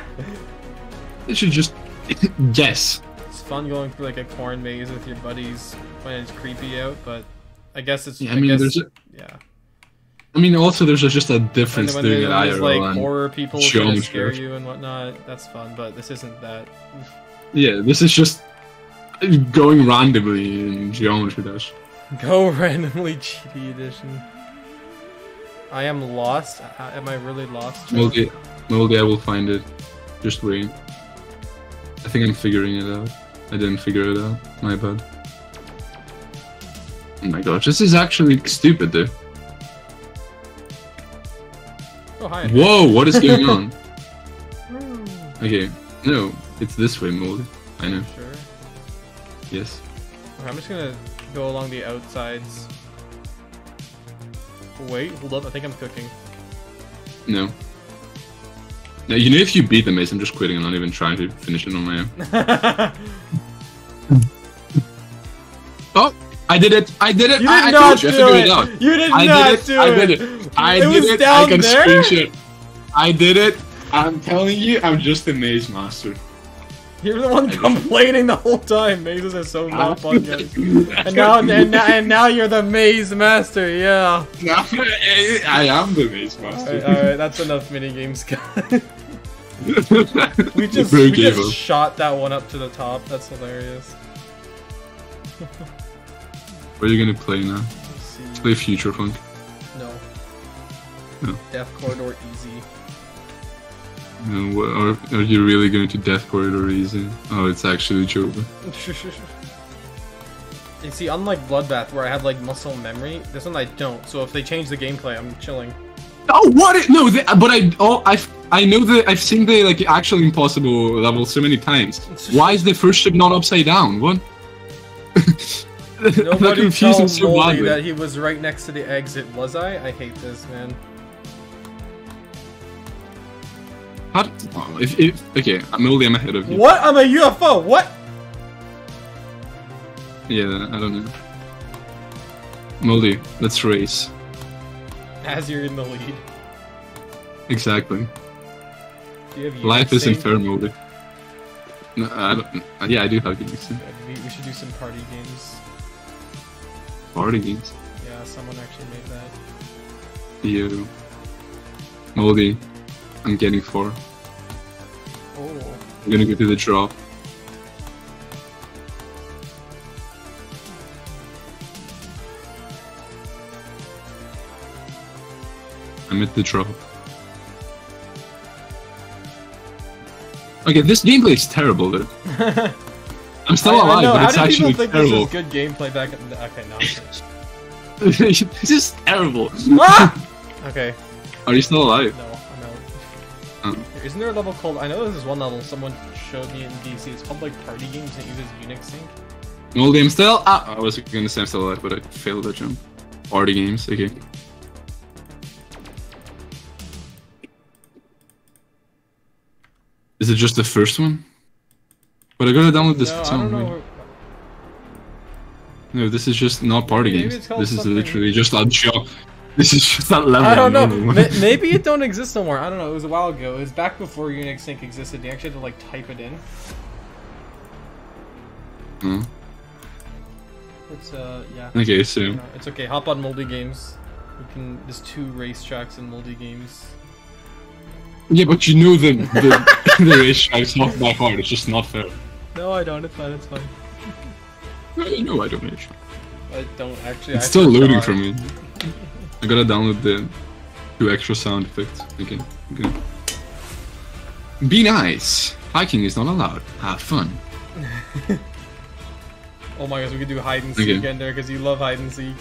S3: They should just (laughs) guess.
S1: It's fun going through like a corn maze with your buddies when it's creepy out, but I guess it's.
S3: Yeah, I mean,
S1: guess,
S3: there's a-
S1: yeah.
S3: I mean, also there's just a difference doing it IRL
S1: like horror people trying to scare you and whatnot, that's fun. But this isn't that. (laughs)
S3: yeah, this is just going randomly in Geometry Dash.
S1: Go (laughs) randomly GD edition. I am lost. Am I really lost?
S3: Moldy, Moldy, I will find it. Just wait. I think I'm figuring it out. I didn't figure it out. My bad. Oh my gosh, this is actually stupid, dude.
S1: Oh hi.
S3: Whoa, what is going (laughs) on? Hmm. Okay, no, it's this way, Moldy. I know.
S1: Sure.
S3: Yes.
S1: Okay, I'm just gonna go along the outsides. Wait, hold up. I think I'm cooking.
S3: No. Now, you know, if you beat the maze, I'm just quitting. I'm not even trying to finish it on my own. (laughs) Oh, I did it! I did it!
S1: You did
S3: I
S1: not
S3: told you,
S1: do
S3: figured
S1: it.
S3: it out.
S1: You did
S3: I
S1: not
S3: did it!
S1: do
S3: I did it! I
S1: It
S3: did
S1: was
S3: it!
S1: down
S3: I got
S1: there?
S3: screenshot. I did it! I'm telling you, I'm just a maze master.
S1: You're the one complaining the whole time. Mazes are so not fun, guys. (laughs) And now, and, now, and now you're the maze master. Yeah.
S3: I am the maze master.
S1: all right that's enough mini games, guys. (laughs) we just we just shot that one up to the top. That's hilarious. (laughs)
S3: What are you gonna play now? Play Future Funk.
S1: No.
S3: No.
S1: Death Corridor easy.
S3: No, what- are, are you really going to Death Corridor Easy? Oh, it's actually Joba. (laughs)
S1: you see, unlike Bloodbath, where I have like muscle memory, this one I don't. So if they change the gameplay, I'm chilling.
S3: Oh, what? It, no, the, but I oh I I know that I've seen the like actually impossible level so many times. (laughs) Why is the first ship not upside down? What? (laughs) (laughs) that
S1: Nobody
S3: confuses
S1: tell
S3: so
S1: Molly that he was right next to the exit, was I? I hate this, man.
S3: How, oh, if, if okay, I'm only I'm ahead of you.
S1: What? I'm a UFO. What?
S3: Yeah, I don't know. Moldy, let's race.
S1: As you're in the lead.
S3: Exactly.
S1: Do you have
S3: Life isn't
S1: sync?
S3: Moldy. No, I don't. Yeah, I do have Unix.
S1: Good. We, we should do some party games.
S3: Party games.
S1: Yeah, someone actually made that.
S3: You. Moldy, I'm getting four.
S1: Oh.
S3: I'm gonna go to the drop. I'm at the drop. Okay, this gameplay is terrible, dude. (laughs) I'm still
S1: I- I
S3: alive,
S1: know,
S3: but
S1: How
S3: it's
S1: do
S3: actually
S1: people think
S3: terrible.
S1: this is good gameplay back in the... Okay, no. (laughs) (laughs)
S3: this is terrible.
S1: ah! (laughs) Okay,
S3: Are you still alive?
S1: no, I'm out.
S3: Um,
S1: Isn't there a level called... I know this is one level someone showed me in DC. It's called, like, Party Games that uses Unix Sync.
S3: Moldy, I'm still. Ah, I was gonna say I'm still alive, but I failed that jump. Party games, okay. Is it just the first one? But I gotta download this
S1: no,
S3: song. No, this is just not party
S1: Maybe
S3: games. This is
S1: something-
S3: literally just a job. (laughs) This is just that level.
S1: I don't know. Ma- Maybe it don't exist no more. I don't know. It was a while ago. It was back before Unix Sync existed. You actually had to like type it in.
S3: Hmm.
S1: It's uh yeah.
S3: Okay, so
S1: No, it's okay. Hop on Moldy Games. You can. There's two racetracks in Moldy Games.
S3: yeah, but you know the the, (laughs) the racetracks off by heart. It's just not fair.
S1: No, I don't. It's fine. It's fine.
S3: No, no, I don't. Know.
S1: I don't actually.
S3: It's
S1: I
S3: still loading for me. I gotta download the two extra sound effects. Okay, okay. Be nice. Hiking is not allowed. Have fun. (laughs)
S1: Oh my gosh, we could do hide and seek
S3: Okay.
S1: in there because you love hide and seek.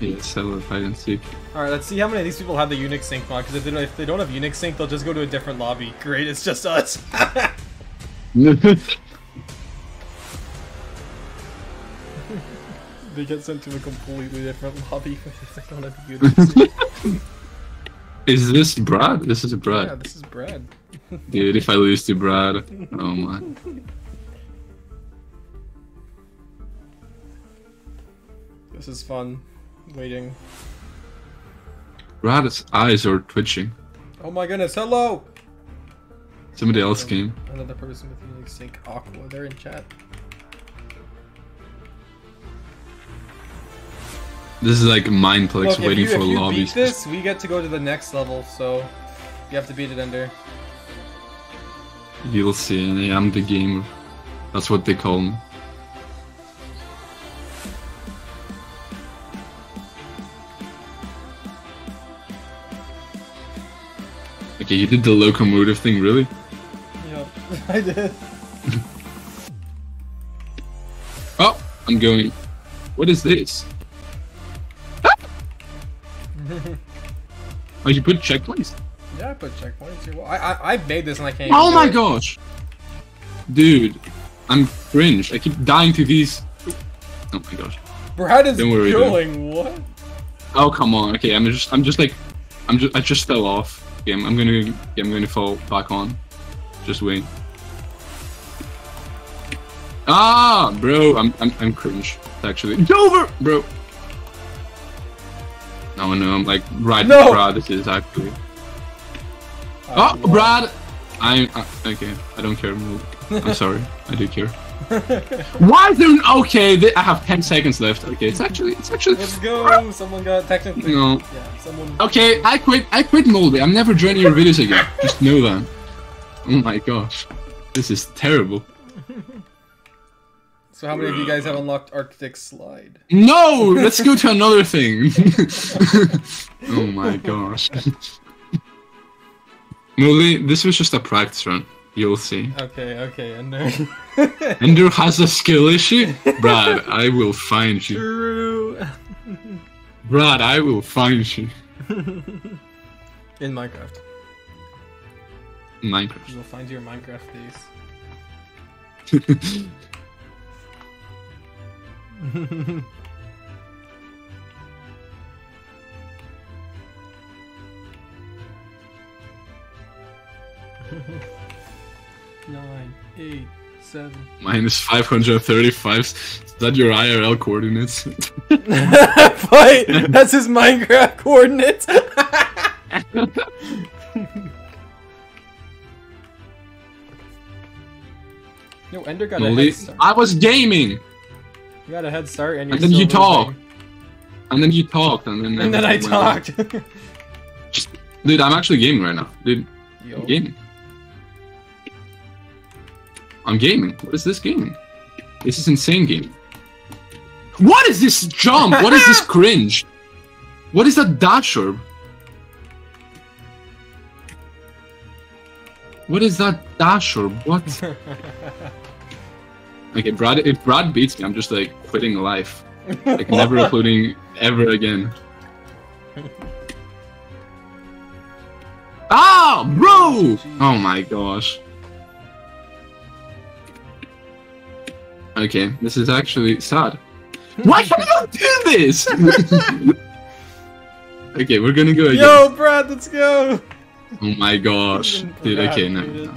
S3: Yes, I love hide and seek.
S1: All right, let's see how many of these people have the Unix Sync mod. Because if if they don't have Unix Sync, they'll just go to a different lobby. Great, it's just us. (laughs) (laughs) they get sent to a completely different lobby if they don't have Unix Sync.
S3: is this Brad? This is Brad.
S1: yeah, this is Brad. (laughs)
S3: Dude, if I lose to Brad, oh my.
S1: This is fun. Waiting.
S3: Brad's eyes are twitching.
S1: Oh my goodness, hello!
S3: Somebody else came.
S1: Another person with unique sync aqua. They're in chat.
S3: This is like Mineplex
S1: Look,
S3: waiting
S1: you,
S3: for
S1: if you
S3: lobbies.
S1: this, we get to go to the next level. So you have to beat it Ender.
S3: You'll see. I am the gamer. That's what they call me. Okay, you did the locomotive thing, really? (laughs)
S1: I did.
S3: Oh, I'm going. What is this? Ah! (laughs) oh, you put checkpoints?
S1: Yeah, I put checkpoints. Well, I, I I made this and I can't.
S3: Oh my
S1: it.
S3: gosh! Dude, I'm cringe. I keep dying to these. Oh my gosh.
S1: Brad is
S3: Don't worry, dude.
S1: going. What?
S3: Oh come on. Okay, I'm just I'm just like I'm just I just fell off. Okay, I'm, I'm gonna okay, I'm gonna fall back on. Just wait. Ah, bro, I'm I'm I'm cringe. Actually, it's over, bro. No, no, I'm like right.
S1: No!
S3: Brad, this is actually. Oh, Brad. I'm uh, okay. I don't care. I'm sorry. I do care. (laughs) Why is there? Okay, th- I have 10 seconds left. Okay, it's actually it's actually.
S1: Let's go. Someone got technically.
S3: No.
S1: Yeah, someone.
S3: Okay, I quit. I quit Moldy. I'm never joining your videos again. Just know that. Oh my gosh, this is terrible. (laughs)
S1: So how many of you guys have unlocked Arctic Slide?
S3: No, let's go to another thing. (laughs) oh my gosh. (laughs) Moldy, this was just a practice run. You'll see.
S1: Okay, okay, Ender. (laughs)
S3: Ender has a skill issue. Brad, I will find you.
S1: True.
S3: Brad, I will find you.
S1: In Minecraft.
S3: Minecraft.
S1: You'll find your Minecraft face. (laughs) Nine, eight, seven.
S3: Minus 535. Is that your IRL coordinates? (laughs)
S1: Fight! That's his Minecraft coordinates. (laughs) Yo, Ender got a head start.
S3: I was gaming!
S1: You got a head start, and you're
S3: And then you talk. And then you talked, and then.
S1: And then I talked.
S3: on. Dude, I'm actually gaming right now. Dude,
S1: Yo.
S3: I'm gaming. I'm gaming. What is this gaming? This is insane gaming. What is this jump? What is this (laughs) cringe? What is that dash orb? What is that dash orb? (laughs) What? Okay, Brad. If Brad beats me, I'm just like quitting life. Like never (laughs) uploading ever again. Ah, bro! Oh my gosh. Okay, this is actually sad. Why (laughs) can you do this? (laughs) okay, we're gonna go again.
S1: Yo, Brad, let's go.
S3: Oh my gosh, dude. Okay, no, no.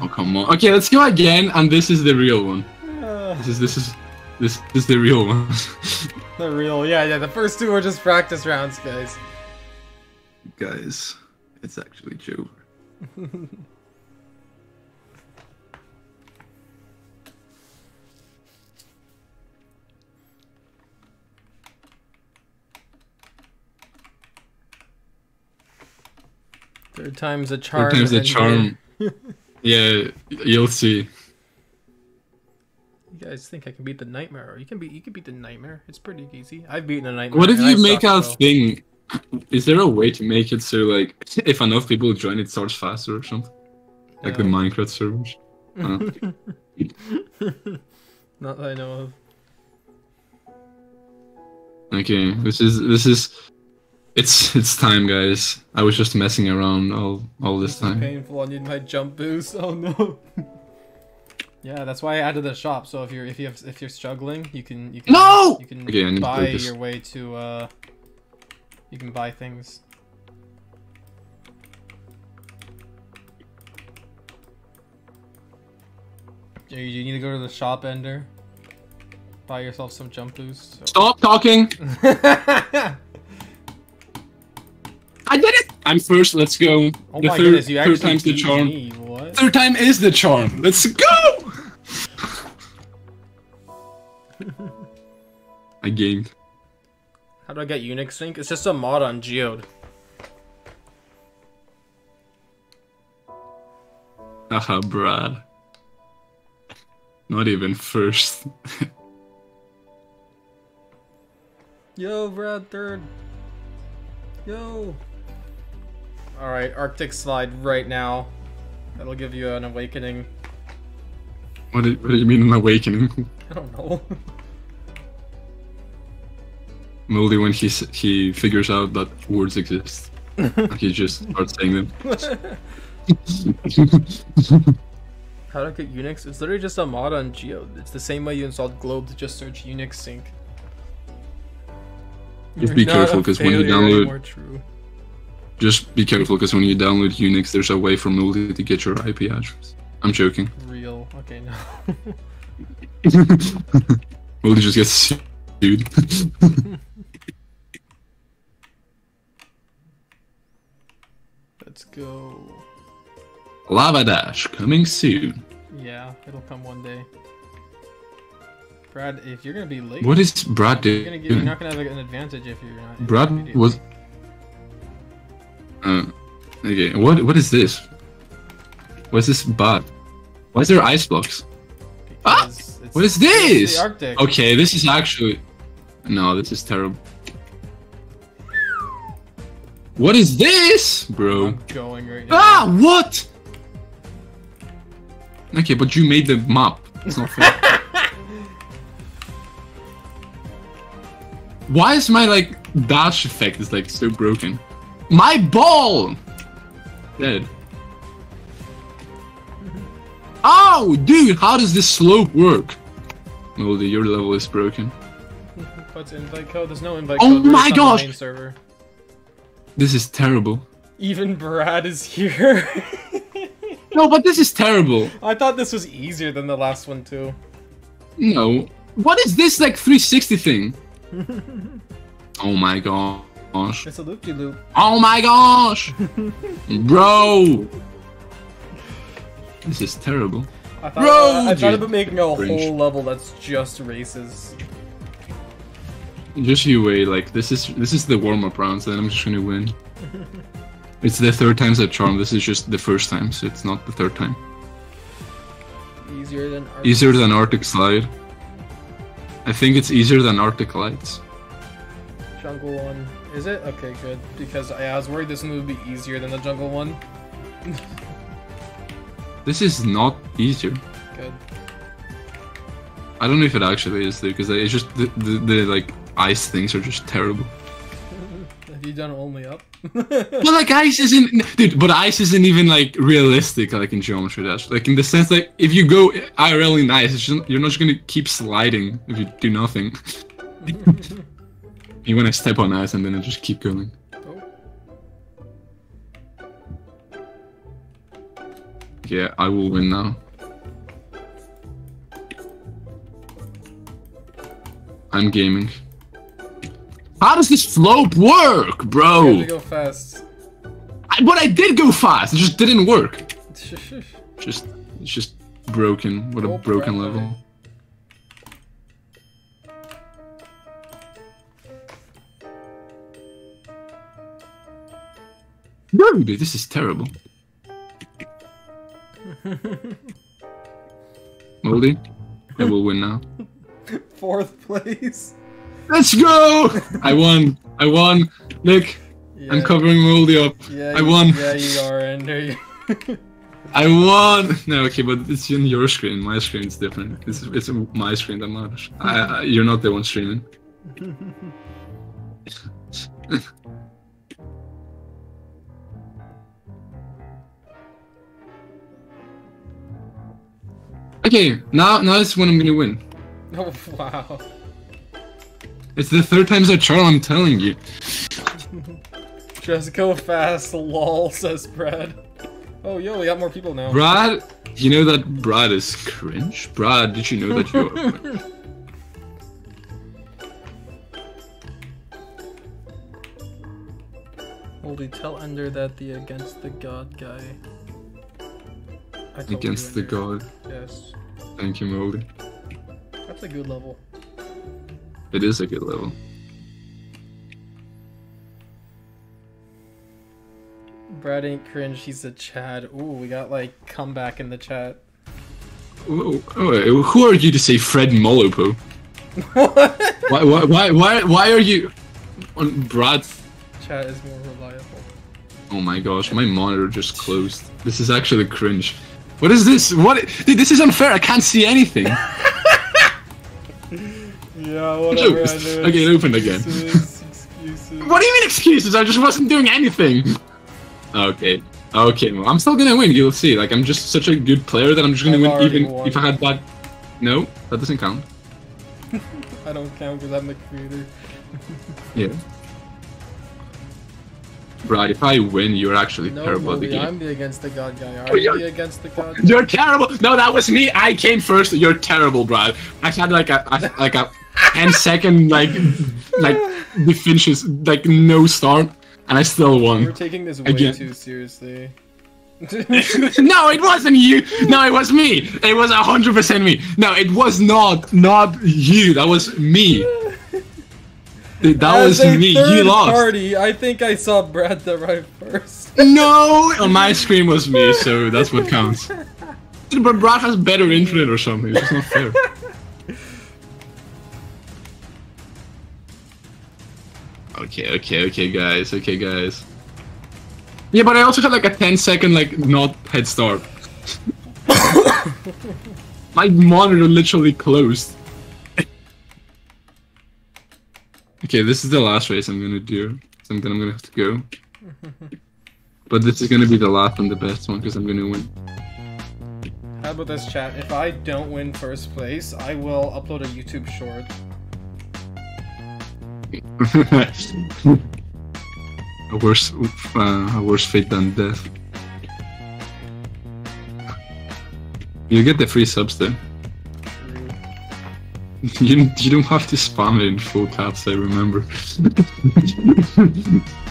S3: Oh come on. Okay, let's go again, and this is the real one.
S1: uh,
S3: This is this is this, this is the real one. (laughs)
S1: the real, yeah, yeah. The first two are just practice rounds, guys.
S3: Guys, it's actually Joe. (laughs)
S1: Third time's a charm.
S3: Sometimes the
S1: Ender.
S3: charm. (laughs) yeah, you'll see.
S1: You guys think I can beat the nightmare? You can beat. You can beat the nightmare. It's pretty easy. I've beaten a nightmare.
S3: What if
S1: and I
S3: you make a thing? Is there a way to make it so like (laughs) if enough people join, it starts faster or something? Like the Minecraft servers. (laughs) Uh, (laughs)
S1: Not that I know of.
S3: okay, this is this is. It's it's time, guys. I was just messing around all all this
S1: This
S3: time.
S1: painful. I need my jump boost. Oh no. (laughs) yeah, that's why I added the shop. So if you're if you have, if you're struggling, you can you can
S3: No!
S1: you can
S3: Okay, I need to
S1: buy your way to uh you can buy things. Yeah, you need to go to the shop ender. Buy yourself some jump boost. So.
S3: Stop talking. (laughs) I did it. I'm first. Let's go.
S1: Oh
S3: the
S1: my
S3: third,
S1: goodness, you
S3: third time's the charm.
S1: me. What?
S3: third time is the charm. Let's go! (laughs) I gamed.
S1: How do I get Unix sync? It's just a mod on Geode.
S3: Haha, Brad. Not even first. (laughs)
S1: Yo, Brad third. Yo. Alright, Arctic Slide right now. That'll give you an awakening.
S3: what, do, what do you mean an awakening? (laughs)
S1: I don't know. (laughs)
S3: Moldy when he he figures out that words exist. (laughs) he just starts saying them.
S1: How to get Unix? It's literally just a mod on Geo. It's the same way you installed Globed to just search Unix sync.
S3: Just
S1: You're
S3: be careful, because when you download-. Just be careful because when you download Unix, there's a way for Moldy to get your IP address. I'm joking.
S1: Real. Okay, no. (laughs)
S3: Moldy just gets sued. (laughs)
S1: Let's go.
S3: Lava Dash coming soon.
S1: Yeah, it'll come one day. Brad, if you're gonna be late,
S3: What is Brad
S1: you're gonna get, you're not gonna have an advantage if you're not.
S3: Brad was. Uh, okay. What what is this? What's this bot? Why is there ice blocks? Ah! What is this? Okay, this is actually. No, this is terrible. What is this, bro?
S1: I'm going right now.
S3: Ah, what? Okay, but you made the map. It's not fair. (laughs) Why is my like dash effect is like so broken? My ball! Dead. Oh, dude, how does this slope work? Moldy, your level is broken.
S1: What's invite code? There's no invite
S3: Oh
S1: code. We're
S3: my
S1: just the
S3: gosh!
S1: main server.
S3: This is terrible.
S1: Even Brad is here.
S3: No, but this is terrible.
S1: I thought this was easier than the last one too.
S3: No. What is this like 360 thing? (laughs) oh my gosh.
S1: It's a loop de loop.
S3: Oh my gosh! (laughs) Bro! This is terrible.
S1: I thought,
S3: Bro,
S1: I thought
S3: dude.
S1: about making a
S3: Cringe.
S1: whole level that's just races.
S3: Just you wait, like this is this is the warm-up rounds, and I'm just gonna win. (laughs) it's the third time's a charm, this is just the first time, so it's not the third time.
S1: Easier than Arctic.
S3: Easier than Arctic Slide. I think it's easier than Arctic Lights.
S1: Jungle one. Is it? Okay, good. Because I, I was worried this one would be easier than the jungle one.
S3: This is not easier.
S1: Good.
S3: I don't know if it actually is though, because it's just the, the, the like ice things are just terrible. (laughs)
S1: Have you done only up? (laughs)
S3: But like ice isn't, dude. But ice isn't even like realistic, like in Geometry Dash. Like in the sense, like if you go IRL in ice, it's just, you're not just gonna keep sliding if you do nothing. (laughs) you wanna step on ice and then it just keep going.
S1: oh.
S3: Yeah, I will win now. I'm gaming. How does this slope work,
S1: You
S3: bro?
S1: have to go fast.
S3: I, but I did go fast. It just didn't work. (laughs) Just, it's just broken. What a broken level. Dude, this is terrible. (laughs) Moldy, I will win now.
S1: Fourth place.
S3: Let's go! I won. I won. Look,
S1: Yeah,
S3: I'm covering Moldy up.
S1: Yeah,
S3: I won.
S1: Yeah, you are, Ender. You- (laughs)
S3: I won. No, okay, but it's on your screen. My screen is different. It's it's my screen that matters. I, I, you're not the one streaming. (laughs) okay, now now is when I'm gonna win. (laughs)
S1: oh wow.
S3: It's the third time's a charm. I'm telling you. (laughs)
S1: Just go fast, lol, says Brad. Oh, yo, we got more people now.
S3: Brad, you know that Brad is cringe. Brad, did you know that you are cringe? (laughs)
S1: Holy, tell Ender that the against the god guy.
S3: Against the god.
S1: Yes.
S3: Thank you, Moldy.
S1: That's a good level.
S3: It is a good level.
S1: Brad ain't cringe, he's a Chad. Ooh, we got like comeback in the chat.
S3: Oh, oh, who are you to say Fred Molopo? (laughs)
S1: what?
S3: Why, why, why, why, why are you on Brad?
S1: Chat is more reliable.
S3: Oh my gosh, my monitor just closed. This is actually cringe. What is this? What? Dude, this is unfair. I can't see anything. (laughs)
S1: Yeah,
S3: whatever. Okay, it opened again.
S1: Excuses.
S3: What do you mean excuses? I just wasn't doing anything. Okay. Okay, well, I'm still gonna win. You'll see. Like, I'm just such a good player that I'm just gonna
S1: I've
S3: win even
S1: won.
S3: if I had bad. No, that doesn't count. (laughs)
S1: I don't count because I'm the creator.
S3: Yeah. Right, if I win, you're actually
S1: No,
S3: terrible at the game.
S1: I'm the against the god guy. Are
S3: Oh,
S1: you
S3: you're-
S1: the against the god?
S3: You're terrible. No, that was me. I came first. You're terrible, Brad. I had like a, a like a 10 (laughs) second like like the finishes like no start, and I still won.
S1: We're taking this way
S3: Again.
S1: too seriously. (laughs) (laughs)
S3: no, it wasn't you. No, it was me. It was hundred percent me. No, it was not not you. That was me. That
S1: As
S3: was me. You lost.
S1: Party, I think I saw Brad the right first. (laughs)
S3: No, on my screen was me, so that's what counts. (laughs) But Brad has better internet or something. It's just not fair. Okay, okay, okay, guys. Okay, guys. Yeah, but I also had like a 10 second like not head start. (laughs) my monitor literally closed. Okay, this is the last race I'm gonna do. So I'm gonna, I'm gonna have to go. (laughs) But this is gonna be the last and the best one because I'm gonna win.
S1: How about this chat? If I don't win first place, I will upload a YouTube short. (laughs)
S3: a worse, uh, a worse fate than death. You get the free subs then. (laughs) You, you don't have to spam it in full caps, I remember. (laughs)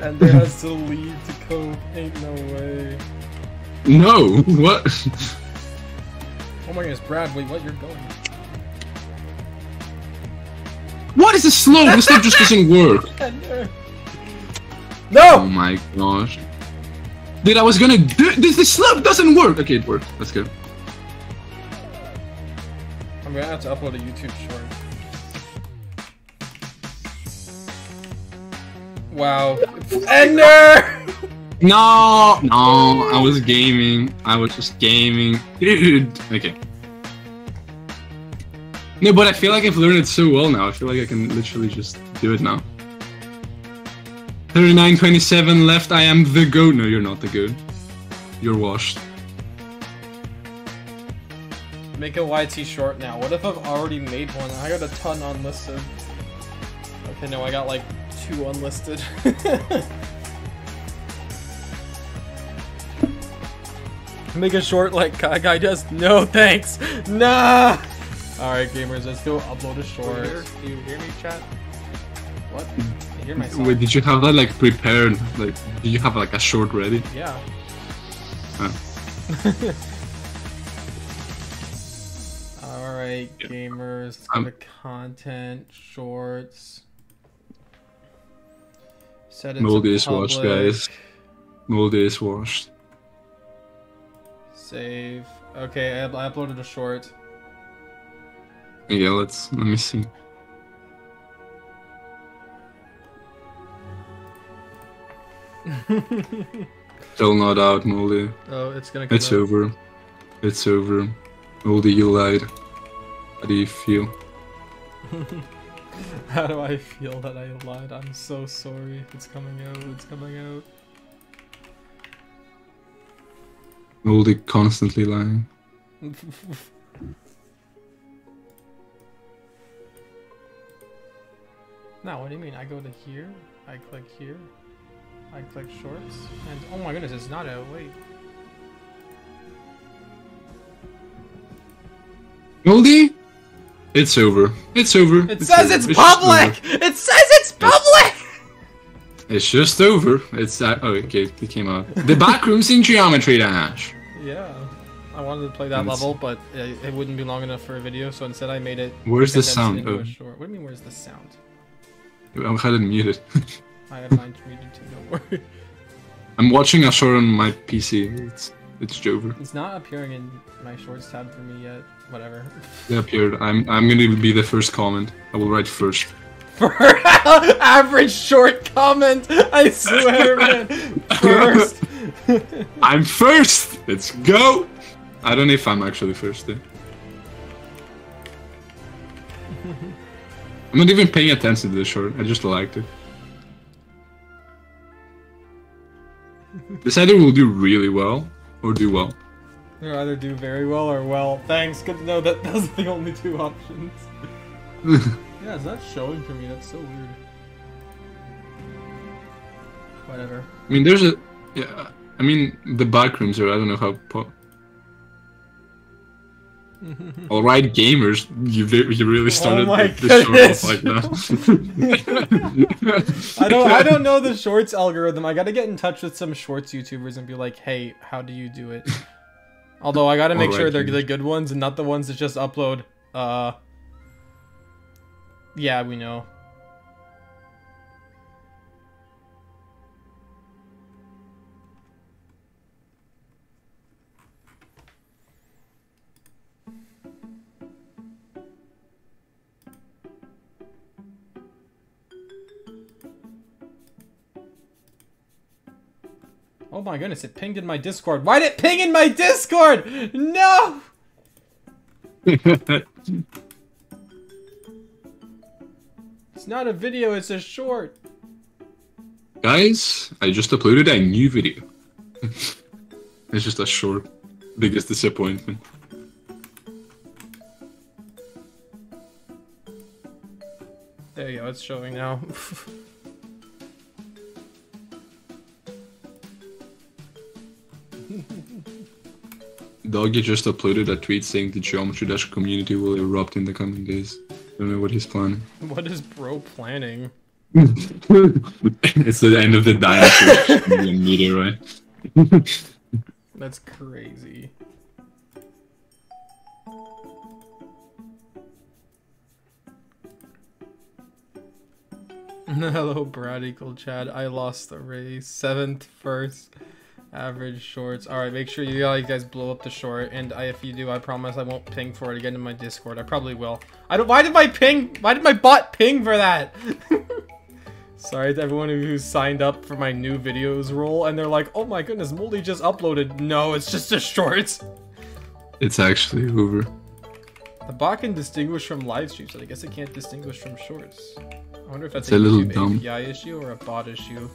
S1: And there has to lead to Cove. Ain't no way.
S3: no, what?
S1: Oh my goodness, Brad, wait, what? You're going?
S3: What is this slow? This stuff just doesn't work. (laughs)
S1: No!
S3: Oh my gosh. Dude, I was gonna do this. This slope doesn't work. Okay, it worked. Let's go.
S1: Gonna have to upload a YouTube short. Wow. Ender!
S3: No, no, I was gaming. I was just gaming. Dude. Okay. No, but I feel like I've learned it so well now. I feel like I can literally just do it now. 39.27 left. I am the goat. No, you're not the goat. You're washed.
S1: Make a YT short now. What if I've already made one? I got a ton unlisted. Okay, no, I got like two unlisted. (laughs) Make a short like Kai Guy does. No (laughs) thanks. Nah. All right, gamers, let's go upload a short.
S4: Do you hear me, chat?
S1: What? I hear myself.
S3: Wait, did you have that like prepared? Like, did you have like a short ready?
S1: Yeah.
S3: Huh.
S1: Ah. (laughs) right,
S3: Yeah.
S1: gamers. Go
S3: Um,
S1: to content shorts. Set it
S3: Moldy is
S1: public.
S3: guys. Moldy is washed.
S1: Save. Okay, I, I uploaded a short.
S3: Yeah, let's let me see. (laughs) Still not out, Moldy.
S1: oh, it's gonna come
S3: It's
S1: out.
S3: over. It's over. Moldy, you lied. How do you feel? (laughs)
S1: How do I feel that I lied? I'm so sorry. It's coming out. It's coming out.
S3: Moldy constantly lying. (laughs)
S1: now, what do you mean? I go to here, I click here, I click shorts, and oh my goodness, it's not out. Wait.
S3: Moldy? It's over. It's over.
S1: It
S3: It's
S1: says
S3: over.
S1: it's
S3: just
S1: public! It says it's public!
S3: It's just over. It's uh, oh okay, it came out. The back rooms in Geometry Dash.
S1: Yeah. I wanted to play that
S3: And it's-
S1: level, but it, it wouldn't be long enough for a video, so instead I made it.
S3: Where's the sound? Oh,
S1: a short. What do you mean? Where's the sound?
S3: I had it muted. (laughs)
S1: I have mine muted too. Don't worry.
S3: I'm watching a short on my PC. It's it's Jover.
S1: It's not appearing in my shorts tab for me yet. Whatever.
S3: They appeared. I'm I'm gonna be the first comment. I will write first. (laughs)
S1: For average short comment, I swear, (laughs) man. First. (laughs)
S3: I'm first. Let's go. I don't know if I'm actually first though. I'm not even paying attention to the short. I just liked it. This either will do really well or do well.
S1: you either do very well or well. Thanks. Good to know that (laughs) those are the only two options. (laughs) Yeah, is that showing for me. That's so weird. Whatever.
S3: I mean, there's a yeah. I mean, the back rooms are. I don't know how. (laughs) All right, gamers, you you really started
S1: Oh
S3: the, the off like that. (laughs)
S1: I don't. I don't know the shorts algorithm. I gotta get in touch with some shorts YouTubers and be like, "Hey, how do you do it?" (laughs) Although I gotta make sure they're
S3: gamers.
S1: the good ones and not the ones that just upload. Uh. Yeah, we know. Oh my goodness, it pinged in my Discord. Why'd it ping in my Discord? No! (laughs) It's not a video, it's a short.
S3: Guys, I just uploaded a new video. (laughs) it's just a short. Biggest disappointment.
S1: There you go, it's showing now. (laughs)
S3: Doggy just uploaded a tweet saying the Geometry Dash community will erupt in the coming days. I Don't know what he's planning. (laughs)
S1: what is bro planning?
S3: it's the end of the dinosaur right? (laughs)
S1: That's crazy. (laughs) Hello, Brad equal Chad. I lost the race. Seventh, first, average shorts. Alright, make sure you guys blow up the short. And I, if you do, I promise I won't ping for it again in my Discord. I probably will. I don't. Why did my ping? Why did my bot ping for that? (laughs) Sorry to everyone who signed up for my new videos role and they're like, oh my goodness, Moldy just uploaded. No, it's just a short.
S3: It's actually over.
S1: The bot can distinguish from live streams, but I guess it can't distinguish from shorts. I wonder if that's
S3: It's a little
S1: YouTube
S3: dumb.
S1: API issue or a bot issue.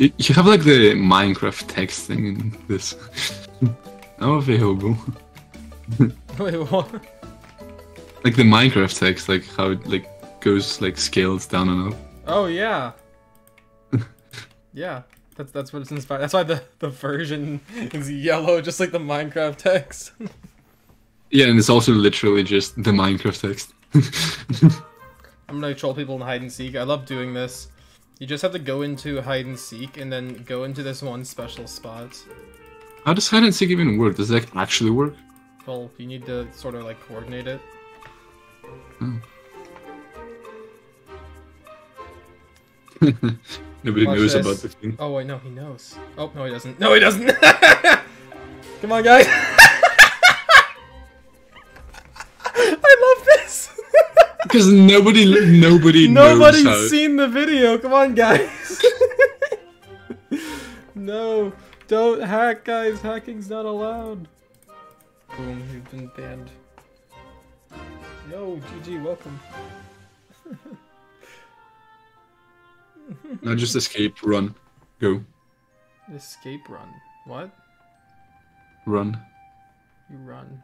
S3: You have like the Minecraft text thing in this. I'm (laughs) oh, available. (laughs)
S1: Wait, what?
S3: Like the Minecraft text, like how it like goes like scales down and up.
S1: Oh yeah. (laughs) yeah, that's that's what it's inspired. That's why the the version is yellow, just like the Minecraft text.
S3: Yeah, and it's also literally just the Minecraft text.
S1: I'm gonna troll people in hide and seek. I love doing this. You just have to go into hide and seek and then go into this one special spot.
S3: How does hide and seek even work? Does that actually work?
S1: Well, you need to sort of like coordinate it. Hmm. (laughs)
S3: Nobody
S1: Watch
S3: knows
S1: this.
S3: about the thing.
S1: Oh wait, no, he knows. Oh no, he doesn't. No, he doesn't. (laughs) Come on, guys. (laughs) I.
S3: Because nobody, nobody,
S1: Nobody's
S3: how.
S1: seen the video. Come on, guys. (laughs) no, don't hack, guys. Hacking's not allowed. Boom, you've been banned. Yo, GG, welcome.
S3: Now just escape, run, go,
S1: Escape run. What?
S3: run.
S1: You run.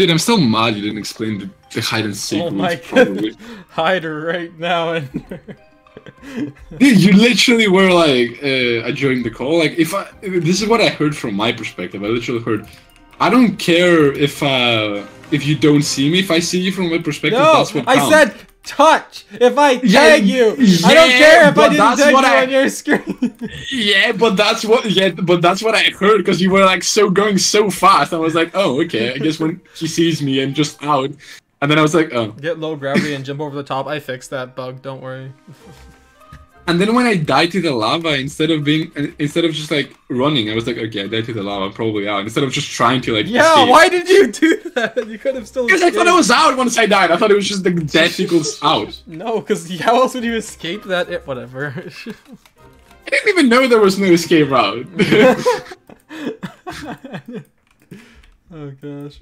S3: Dude, I'm still mad you didn't explain the, the hide and seek
S1: Oh my goodness. (laughs) Hide right now and (laughs)
S3: Dude, you literally were like, uh, I joined the call. Like, if I, this is what I heard from my perspective. I literally heard, I don't care if uh, if you don't see me. If I see you from my perspective,
S1: No,
S3: that's what counts.
S1: I said touch. If I
S3: Yeah,
S1: tag you, I don't care if I didn't tag you
S3: I-
S1: on your screen.
S3: Yeah, but that's what. Yeah, but that's what I heard because you were like so going so fast. I was like, oh, okay. I guess when she sees me, I'm just out. And then I was like, oh.
S1: Get low gravity and jump over the top. I fixed that bug. Don't worry. (laughs)
S3: And then when I died to the lava, instead of being, instead of just like running, I was like, okay, I died to the lava. I'm probably out. Instead of just trying to like.
S1: Yeah,
S3: escape.
S1: why did you do that? You could have still.
S3: Because I thought I was out once I died. I thought it was just the death equals out. (laughs)
S1: No, because how else would you escape that? It whatever.
S3: I didn't even know there was no escape route. (laughs) (laughs)
S1: oh gosh.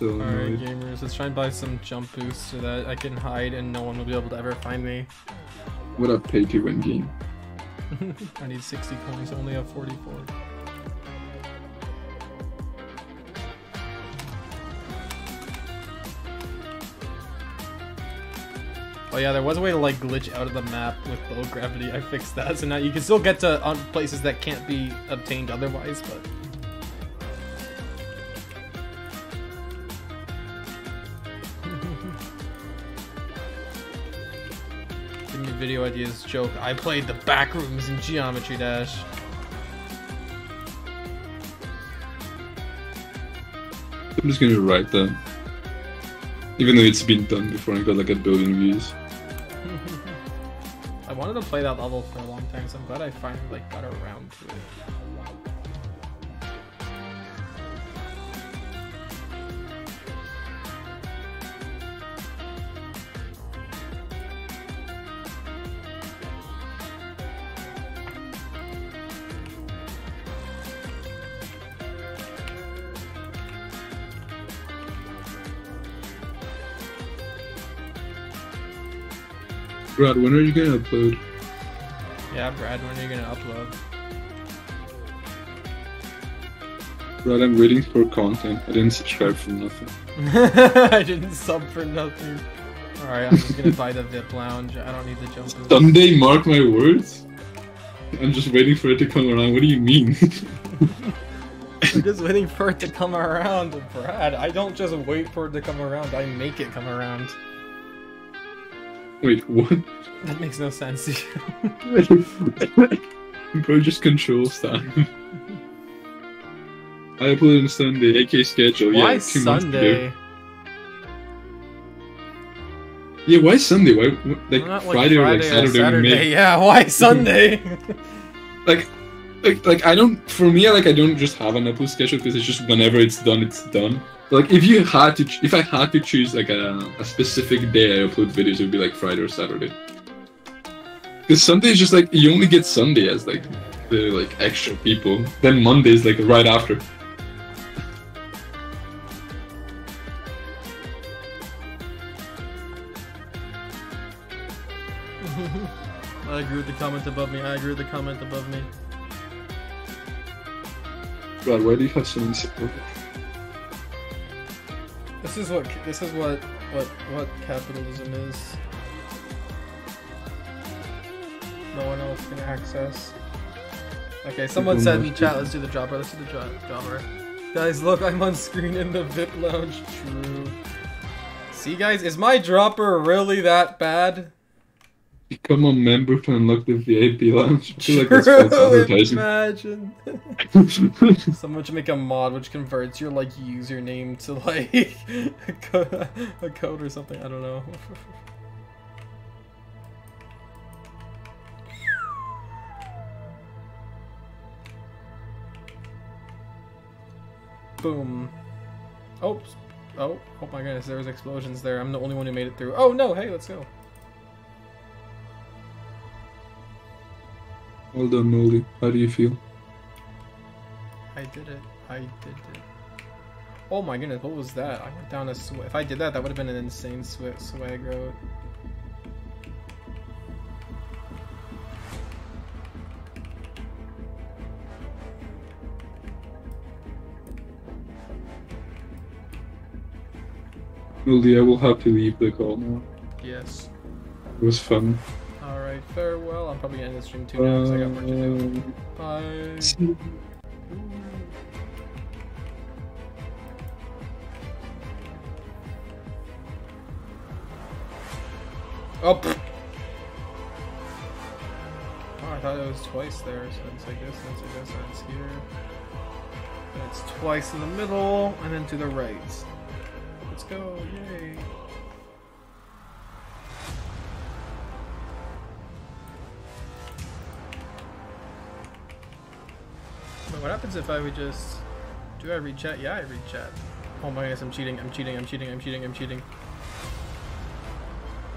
S1: Alright, gamers, let's try and buy some jump boosts so that I can hide and no one will be able to ever find me.
S3: What a pay to win game. (laughs)
S1: I need 60 coins, I only have 44. Oh yeah, there was a way to like glitch out of the map with low gravity. I fixed that, so now you can still get to um, places that can't be obtained otherwise, but video ideas joke. I played the back rooms in Geometry Dash.
S3: I'm just gonna write that. Even though it's been done before and got like a billion views. (laughs)
S1: I wanted to play that level for a long time, so I'm glad I finally like got around to it.
S3: Brad, when are you gonna upload?
S1: Yeah, Brad, when are you gonna upload?
S3: Brad, I'm waiting for content. I didn't subscribe for nothing. (laughs)
S1: I didn't sub for nothing. Alright, I'm just gonna (laughs) buy the VIP lounge. I don't need the jump.
S3: Someday, mark my words. I'm just waiting for it to come around. What do you mean? (laughs)
S1: I'm just waiting for it to come around, Brad. I don't just wait for it to come around, I make it come around.
S3: Wait, what?
S1: That makes no sense. To (laughs) you.
S3: Bro, just controls time. I uploaded on Sunday, AK schedule.
S1: Why
S3: yeah, two months to do.
S1: Sunday?
S3: Yeah, why Sunday? Why wh- like
S1: Not
S3: Friday, or like Saturday? we make-
S1: Yeah, why Sunday? (laughs)
S3: like like like I don't for me like I don't just have an upload schedule because it's just whenever it's done it's done. Like if you had to if I had to choose like a, a specific day I upload videos it would be like Friday or Saturday. Because Sunday is just like you only get Sunday as like the like extra people. Then Monday is like right after. (laughs)
S1: I agree with the comment above me. I agree with the comment above me.
S3: God, why do you have so many support?
S1: This is what this is what what what capitalism is. No one else can access. Okay, someone said in chat, let's do the dropper, let's do the dro- dropper. Guys, look, I'm on screen in the VIP lounge. True. See, guys, is my dropper really that bad?
S3: Become a member to unlock the VIP lounge. I feel like that's false advertising.
S1: imagine. (laughs) Someone should make a mod which converts your like username to like (laughs) a, co- a code or something. I don't know. Boom. Oh, oh, oh my goodness! There was explosions there. I'm the only one who made it through. Oh no! Hey, let's go.
S3: Well done, Moldy. How do you feel?
S1: I did it. I did it. Oh my goodness, what was that? I went down a sw- If I did that, that would have been an insane sw- swag route.
S3: Moldy, I will have to leave the call now.
S1: Yes.
S3: It was fun.
S1: Alright, farewell. I'm probably gonna end the stream too now because I got work to do. Bye.
S3: Um,
S1: Oh, oh, I thought it was twice there, so it's like this, and it's like this, and it's here. And it's twice in the middle, and then to the right. Let's go, yay. What happens if I would just... Do I read chat? Yeah, I read chat. Oh my goodness, I'm cheating, I'm cheating, I'm cheating, I'm cheating, I'm cheating.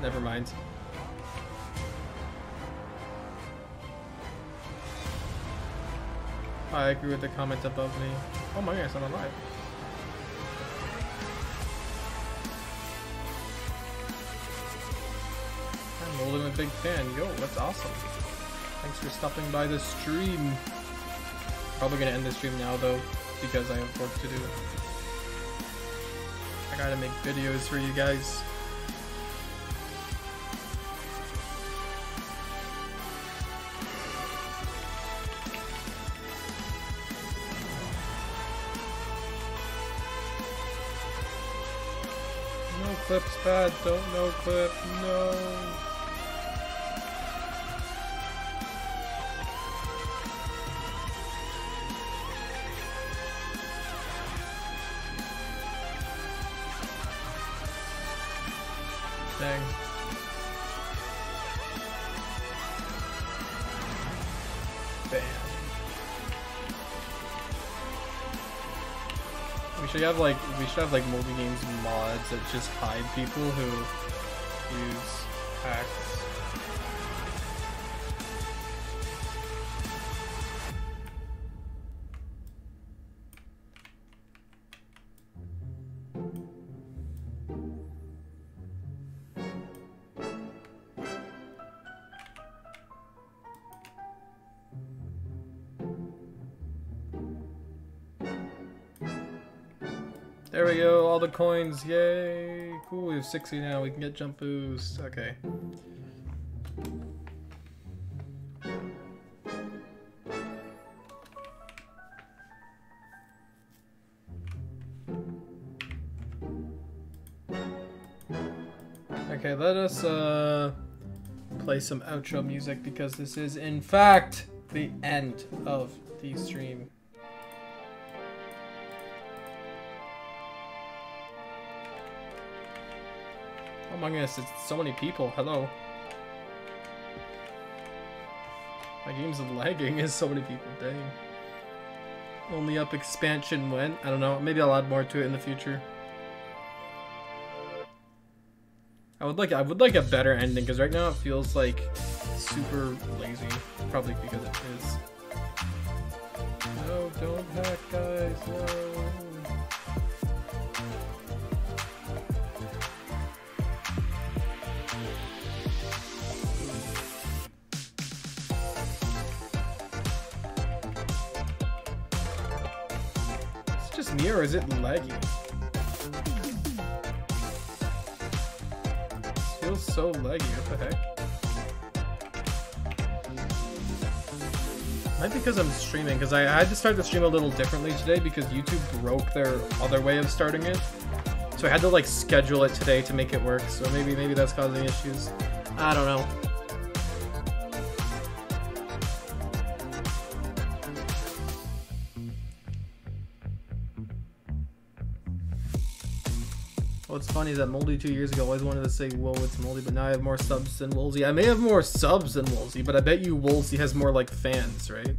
S1: Never mind. I agree with the comment above me. Oh my goodness, I'm alive. I'm holding a big fan. Yo, that's awesome. Thanks for stopping by the stream. Probably gonna end the stream now though, because I have work to do. I gotta make videos for you guys. No clip's bad, don't no clip, no. Should have like moldy games mods that just hide people who use coins, yay! Cool, we have 60 now, we can get jump boost. Okay. Okay, let us uh play some outro music because this is in fact the end of the stream. My goodness, it's so many people. Hello. My game's lagging. (laughs) Is so many people. Dang. Only up expansion when? I don't know. Maybe I'll add more to it in the future. I would like I would like a better ending because right now it feels like super lazy. Probably because it is. No, don't hack, guys. No. Just me or is it laggy? Feels so laggy, what the heck? Might be because I'm streaming, because I had to start the stream a little differently today because YouTube broke their other way of starting it. So I had to like schedule it today to make it work, so maybe maybe that's causing issues. I don't know. Funny that Moldy two years ago always wanted to say, whoa, it's Moldy, but now I have more subs than Wulzy. I may have more subs than Wulzy, but I bet you Wulzy has more, like, fans, right?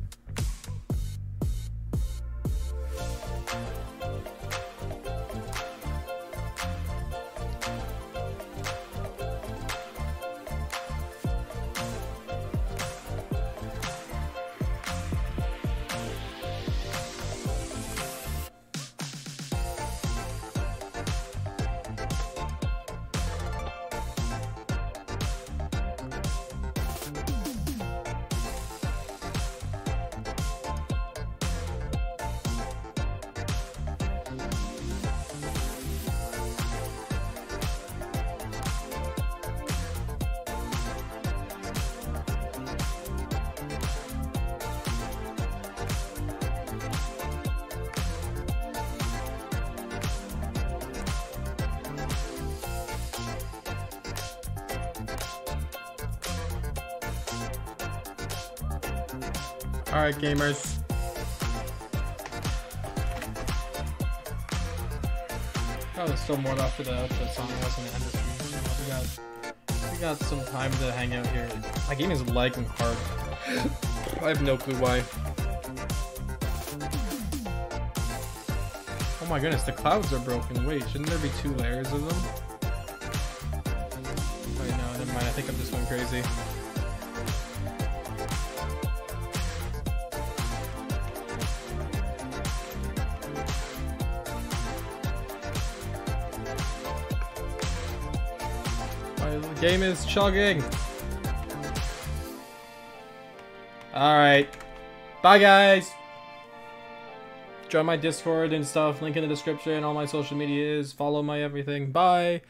S1: Alright, gamers. Oh, still more left for the, the song. We got, we got some time to hang out here. My game is lagging hard. (laughs) I have no clue why. Oh my goodness, the clouds are broken. Wait, shouldn't there be two layers of them? Wait, no, never mind. I think I'm just going crazy. Is chugging. Alright. Bye, guys. Join my Discord and stuff. Link in the description. All my social medias. Follow my everything. Bye.